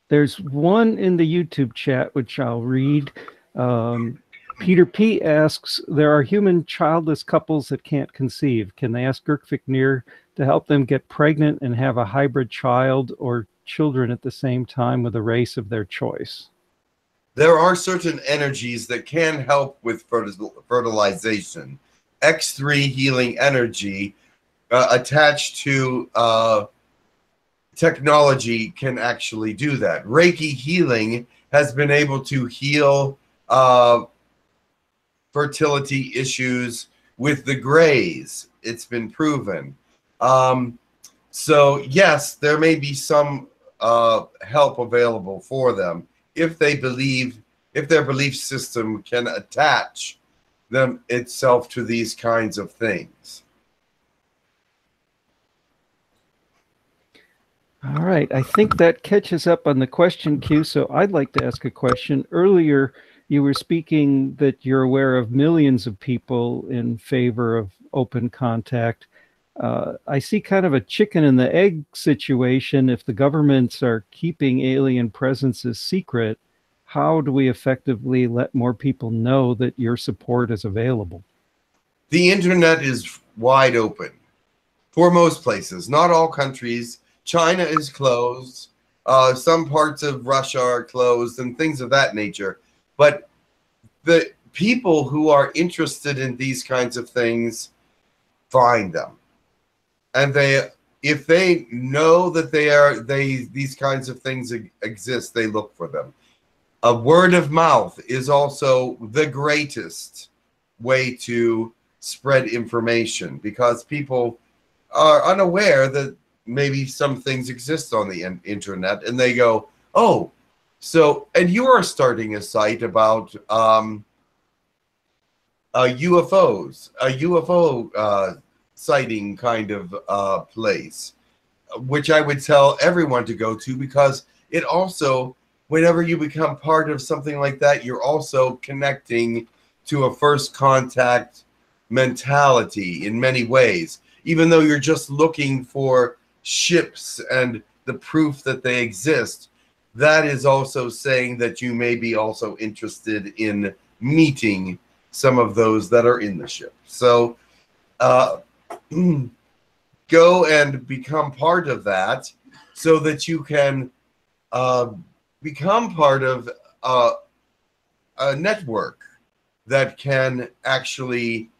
S1: There's one in the YouTube chat, which I'll read. Um, Peter P asks, there are human childless couples that can't conceive. Can they ask Girk to help them get pregnant and have a hybrid child or children at the same time with a race of their choice?
S2: There are certain energies that can help with fertilization. X3 healing energy uh, attached to uh, technology can actually do that. Reiki healing has been able to heal uh, fertility issues with the grays. It's been proven. Um, so, yes, there may be some uh, help available for them if they believe, if their belief system can attach them itself to these kinds of things.
S1: All right. I think that catches up on the question queue. So I'd like to ask a question. Earlier, you were speaking that you're aware of millions of people in favor of open contact. Uh, I see kind of a chicken and the egg situation. If the governments are keeping alien presences secret, how do we effectively let more people know that your support is available?
S2: The internet is wide open for most places, not all countries. China is closed. Uh, some parts of Russia are closed and things of that nature. But the people who are interested in these kinds of things find them. And they if they know that they are they these kinds of things exist, they look for them. A word of mouth is also the greatest way to spread information because people are unaware that maybe some things exist on the internet and they go, oh, so, and you are starting a site about um, uh, UFOs, a UFO uh, sighting kind of uh, place, which I would tell everyone to go to because it also, whenever you become part of something like that, you're also connecting to a first contact mentality in many ways, even though you're just looking for ships and the proof that they exist. That is also saying that you may be also interested in meeting some of those that are in the ship. So, uh, [clears throat] go and become part of that so that you can uh, become part of uh, a network that can actually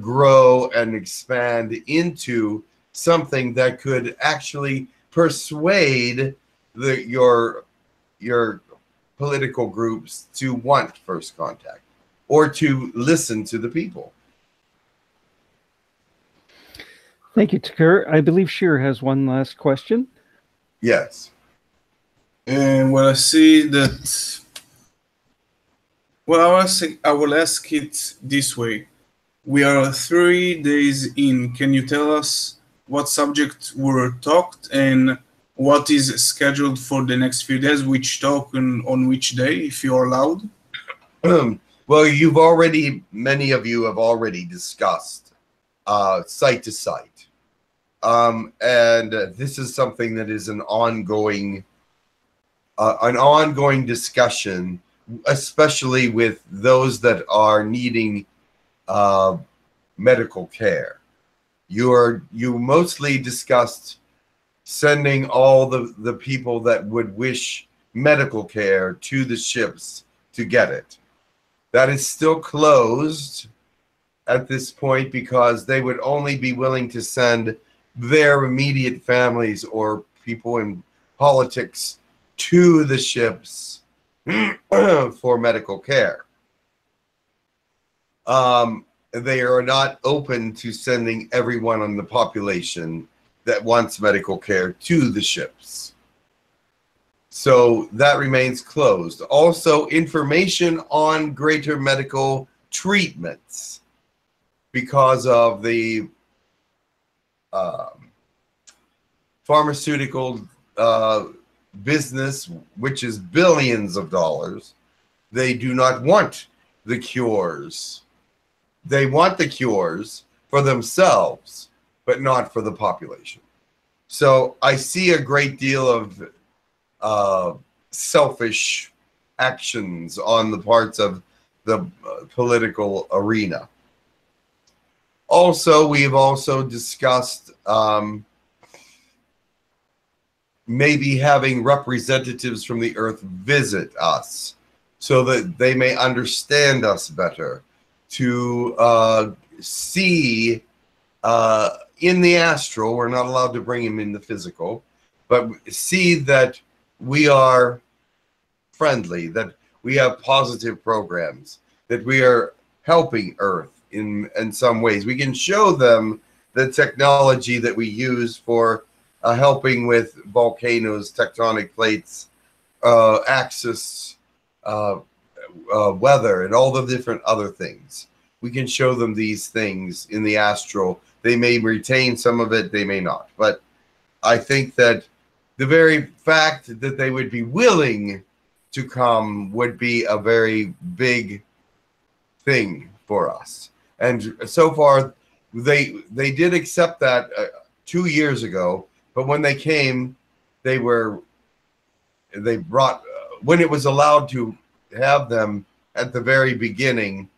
S2: grow and expand into something that could actually persuade the your your political groups to want first contact or to listen to the people.
S1: Thank you, Tekkrr. I believe Sheer has one last question.
S2: Yes.
S5: And what I see that. Well, I will, ask, I will ask it this way. We are three days in. Can you tell us what subjects were talked and what is scheduled for the next few days? Which talk and on which day, if you're allowed? [clears throat]
S2: well, you've already, many of you have already discussed uh, site to site. Um, and uh, this is something that is an ongoing uh, an ongoing discussion, especially with those that are needing uh, medical care. You are you mostly discussed sending all the the people that would wish medical care to the ships to get it. That is still closed at this point because they would only be willing to send their immediate families or people in politics to the ships [clears throat] for medical care. Um, they are not open to sending everyone on the population that wants medical care to the ships. So that remains closed. Also, information on greater medical treatments because of the um, pharmaceutical uh, business, which is billions of dollars. They do not want the cures. They want the cures for themselves, but not for the population. So I see a great deal of uh, selfish actions on the parts of the uh, political arena. Also, we've also discussed um, maybe having representatives from the earth visit us so that they may understand us better, to uh, see uh, in the astral, we're not allowed to bring him in the physical, but see that we are friendly, that we have positive programs, that we are helping Earth in in some ways. We can show them the technology that we use for uh, helping with volcanoes, tectonic plates, uh, axis, uh, uh, weather, and all the different other things. We can show them these things in the astral. They may retain some of it, they may not. But I think that the very fact that they would be willing to come would be a very big thing for us. And so far, they they did accept that uh, two years ago. But when they came, they were they brought uh, when it was allowed to have them at the very beginning.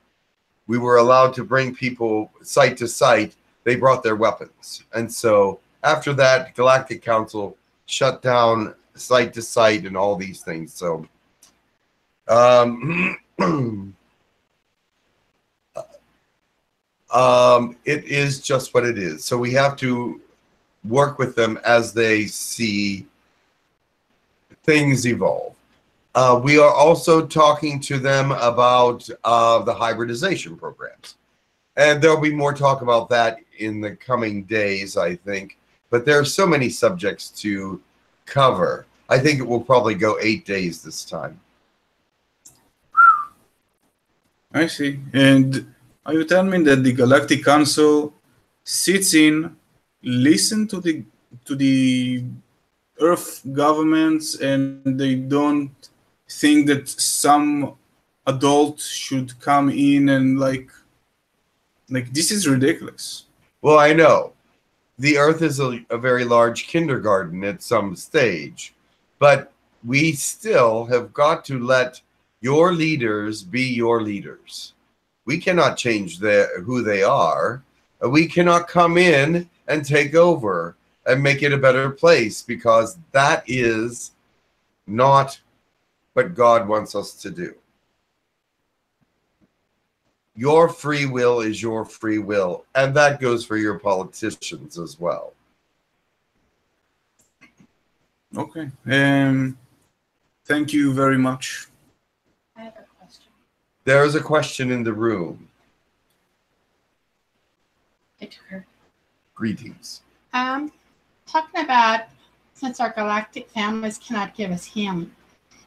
S2: We were allowed to bring people site to site. They brought their weapons, and so after that, Galactic Council shut down site to site and all these things. So, um, [clears throat] um, it is just what it is. So we have to work with them as they see things evolve. Uh, we are also talking to them about uh, the hybridization programs. And there'll be more talk about that in the coming days, I think. But there are so many subjects to cover. I think it will probably go eight days this time.
S5: I see. And are you telling me that the Galactic Council sits in, listen to the to the Earth governments, and they don't think that some adult should come in and like like this is ridiculous.
S2: Well, I know the Earth is a, a very large kindergarten at some stage, but we still have got to let your leaders be your leaders. We cannot change their, who they are. We cannot come in and take over and make it a better place because that is not what God wants us to do. Your free will is your free will, and that goes for your politicians as well.
S5: Okay. Um, thank you very much.
S3: I have a question.
S2: There is a question in the room.
S3: Hey, Tekkrr.
S2: Greetings.
S3: Um, talking about since our galactic families cannot give us healing.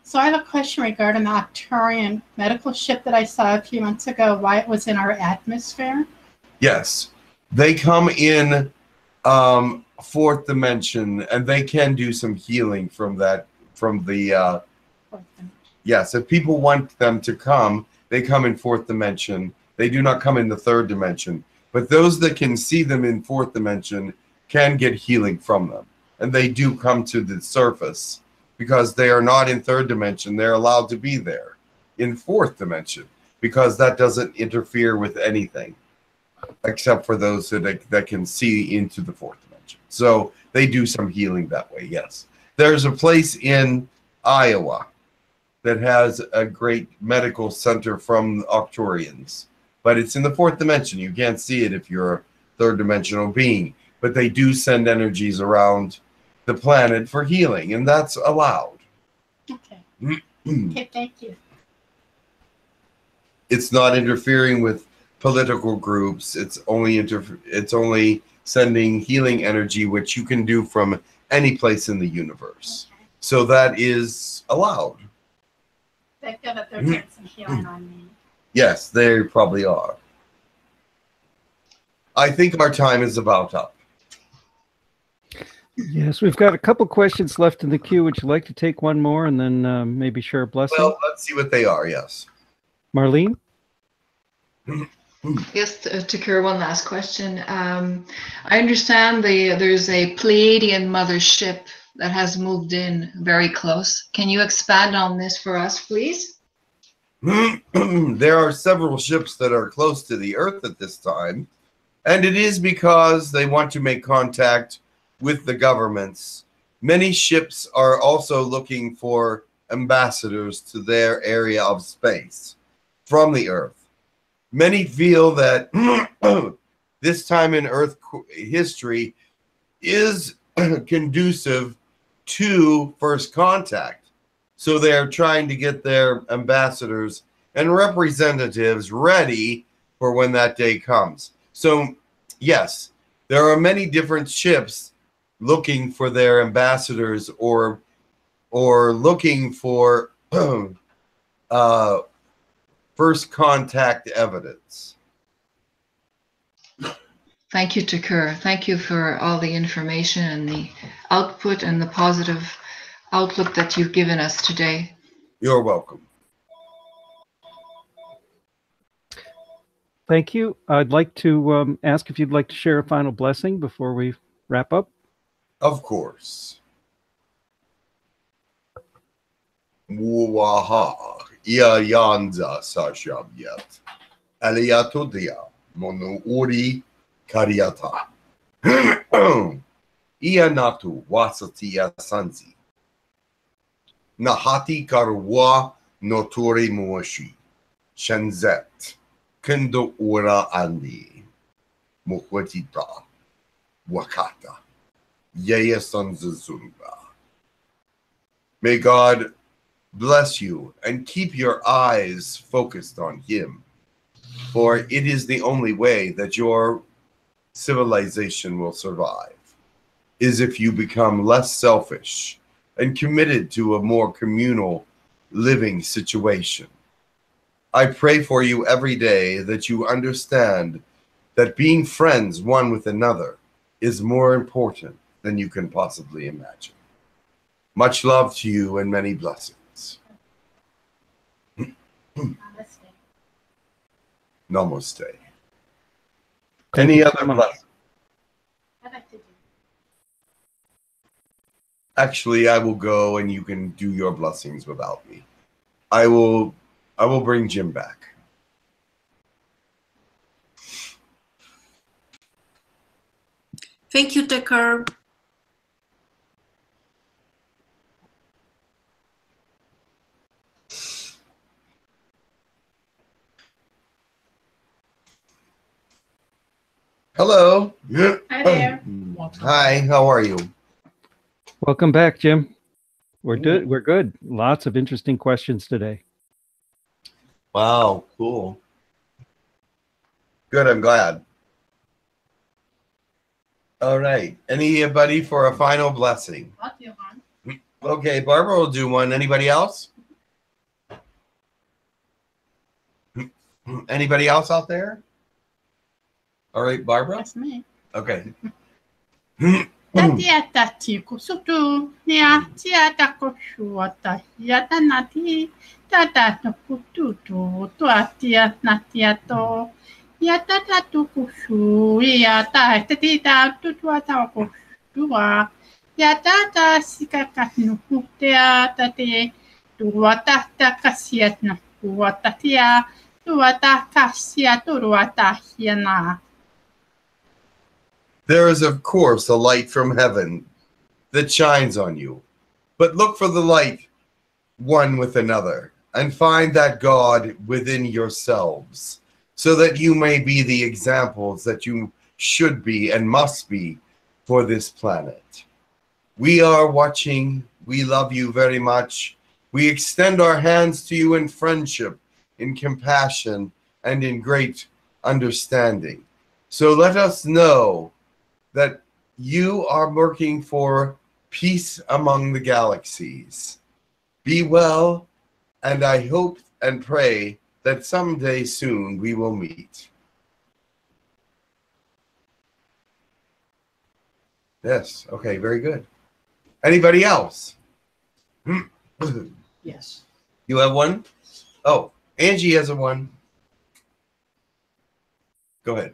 S3: So I have a question regarding the Arcturian medical ship that I saw a few months ago, why it was in our atmosphere.
S2: Yes, they come in um, fourth dimension, and they can do some healing from that. From the uh, yes, if people want them to come, they come in fourth dimension. They do not come in the third dimension. But those that can see them in fourth dimension can get healing from them, and they do come to the surface because they are not in third dimension. They're allowed to be there in fourth dimension because that doesn't interfere with anything except for those that, that can see into the fourth dimension. So they do some healing that way, yes. There's a place in Iowa that has a great medical center from Arcturians, but it's in the fourth dimension. You can't see it if you're a third dimensional being, but they do send energies around the planet for healing, and that's allowed.
S3: Okay. Mm-hmm. okay, thank you.
S2: It's not interfering with political groups. It's only inter- it's only sending healing energy, which you can do from any place in the universe.
S3: Okay.
S2: So that is allowed.
S3: They feel mm-hmm. that they're doing some healing on me.
S2: Yes, they probably are. I think our time is about up.
S1: Yes, we've got a couple questions left in the queue. Would you like to take one more and then uh, maybe share a blessing?
S2: Well, let's see what they are. Yes.
S1: Marlene? [clears throat]
S8: Yes, to, to cure one last question. Um, I understand the there's a Pleiadian mothership that has moved in very close. Can you expand on this for us, please? [clears throat]
S2: there are several ships that are close to the Earth at this time, and it is because they want to make contact with the governments. Many ships are also looking for ambassadors to their area of space from the Earth. Many feel that [clears throat] this time in Earth history is [clears throat] conducive to first contact. So they're trying to get their ambassadors and representatives ready for when that day comes. So, yes, there are many different ships looking for their ambassadors or or looking for [clears throat] uh, first contact evidence.
S8: Thank you, Tekkrr. Thank you for all the information and the output and the positive outlook that you've given us today.
S2: You're welcome.
S1: Thank you. I'd like to um, ask if you'd like to share a final blessing before we wrap up.
S2: Of course. Muwaha ia yanza sashabyat. Monu uri kariata. [clears throat] Ia natu wasatia sanzi. Nahati karwa noturi muashi. Shenzet. Kendo ura andi. Mukwatita. Wakata. Zunga. May God bless you and keep your eyes focused on Him, for it is the only way that your civilization will survive, is if you become less selfish and committed to a more communal living situation. I pray for you every day that you understand that being friends one with another is more important than you can possibly imagine. Much love to you and many blessings. [clears throat] Namaste.
S1: Thank
S2: Any
S1: you so
S2: other
S1: much.
S2: blessings?
S3: I'd like to do.
S2: Actually, I will go and you can do your blessings without me. I will I will bring Jim back.
S6: Thank you, Tekkrr.
S2: Hello.
S3: Hi there.
S2: Hi, how are you?
S1: Welcome back, Jim. We're good. Mm. We're good. Lots of interesting questions today.
S2: Wow, cool. Good, I'm glad. All right. Anybody for a final blessing?
S3: I'll do one.
S2: Okay, Barbara will do one. Anybody else? Anybody else out there? All right, Barbara.
S3: That's me.
S2: Okay.
S3: Tatia tati kusutu nia tia tako yata nati tata no tuatia natia yata tatu kushu yata tatita tutua tawa yata ta nukutea tate tuata ta kasiat tia tuata kasia turuata hiana
S2: There is, of course, a light from heaven that shines on you. But look for the light one with another and find that God within yourselves so that you may be the examples that you should be and must be for this planet. We are watching. We love you very much. We extend our hands to you in friendship, in compassion, and in great understanding. So let us know that you are working for peace among the galaxies. Be well, and I hope and pray that someday soon we will meet. Yes, okay, very good. Anybody else? Hmm. [clears throat]
S12: Yes.
S2: You have one? Oh, Angie has a one. Go ahead.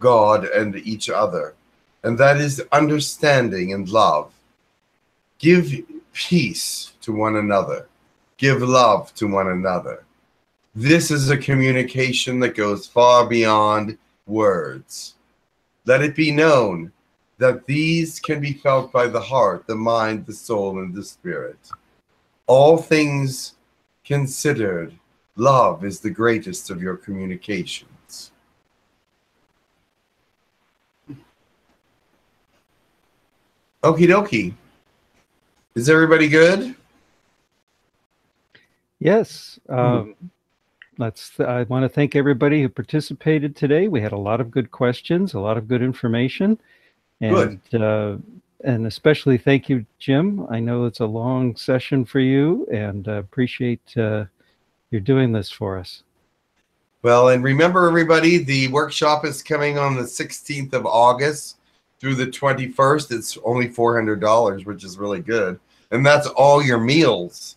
S2: God and each other, and that is understanding and love. Give peace to one another, give love to one another. This is a communication that goes far beyond words. Let it be known that these can be felt by the heart, the mind, the soul, and the spirit. All things considered, love is the greatest of your communications. Okie dokie. Is everybody good?
S1: Yes. Um, let's. I want to thank everybody who participated today. We had a lot of good questions, a lot of good information, and uh, and especially thank you, Jim. I know it's a long session for you, and uh, appreciate uh, you doing this for us.
S2: Well, and remember, everybody, the workshop is coming on the 16th of August through the 21st. It's only $400, which is really good. And that's all your meals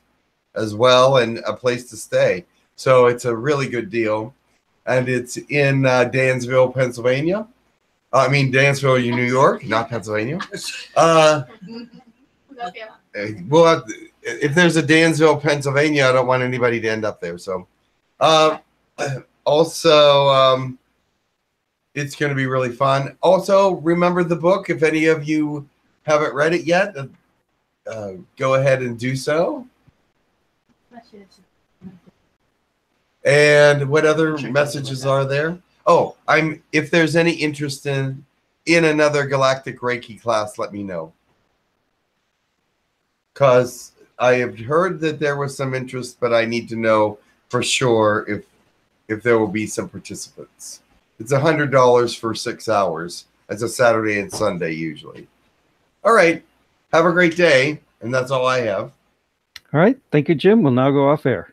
S2: as well and a place to stay. So it's a really good deal. And it's in uh, Dansville, Pennsylvania. I mean, Dansville, New York, not Pennsylvania. [laughs] Uh, well, uh, if there's a Dansville, Pennsylvania, I don't want anybody to end up there. So, uh, [clears throat] also, um, it's going to be really fun. Also, remember the book. If any of you haven't read it yet, uh, uh, go ahead and do so. And what other messages are there? Oh, I'm if there's any interest in in another galactic Reiki class, let me know. Cause I have heard that there was some interest, but I need to know for sure if if there will be some participants. It's a hundred dollars for six hours. It's a Saturday and Sunday usually. All right. Have a great day. And that's all I have.
S1: All right. Thank you, Jim. We'll now go off air.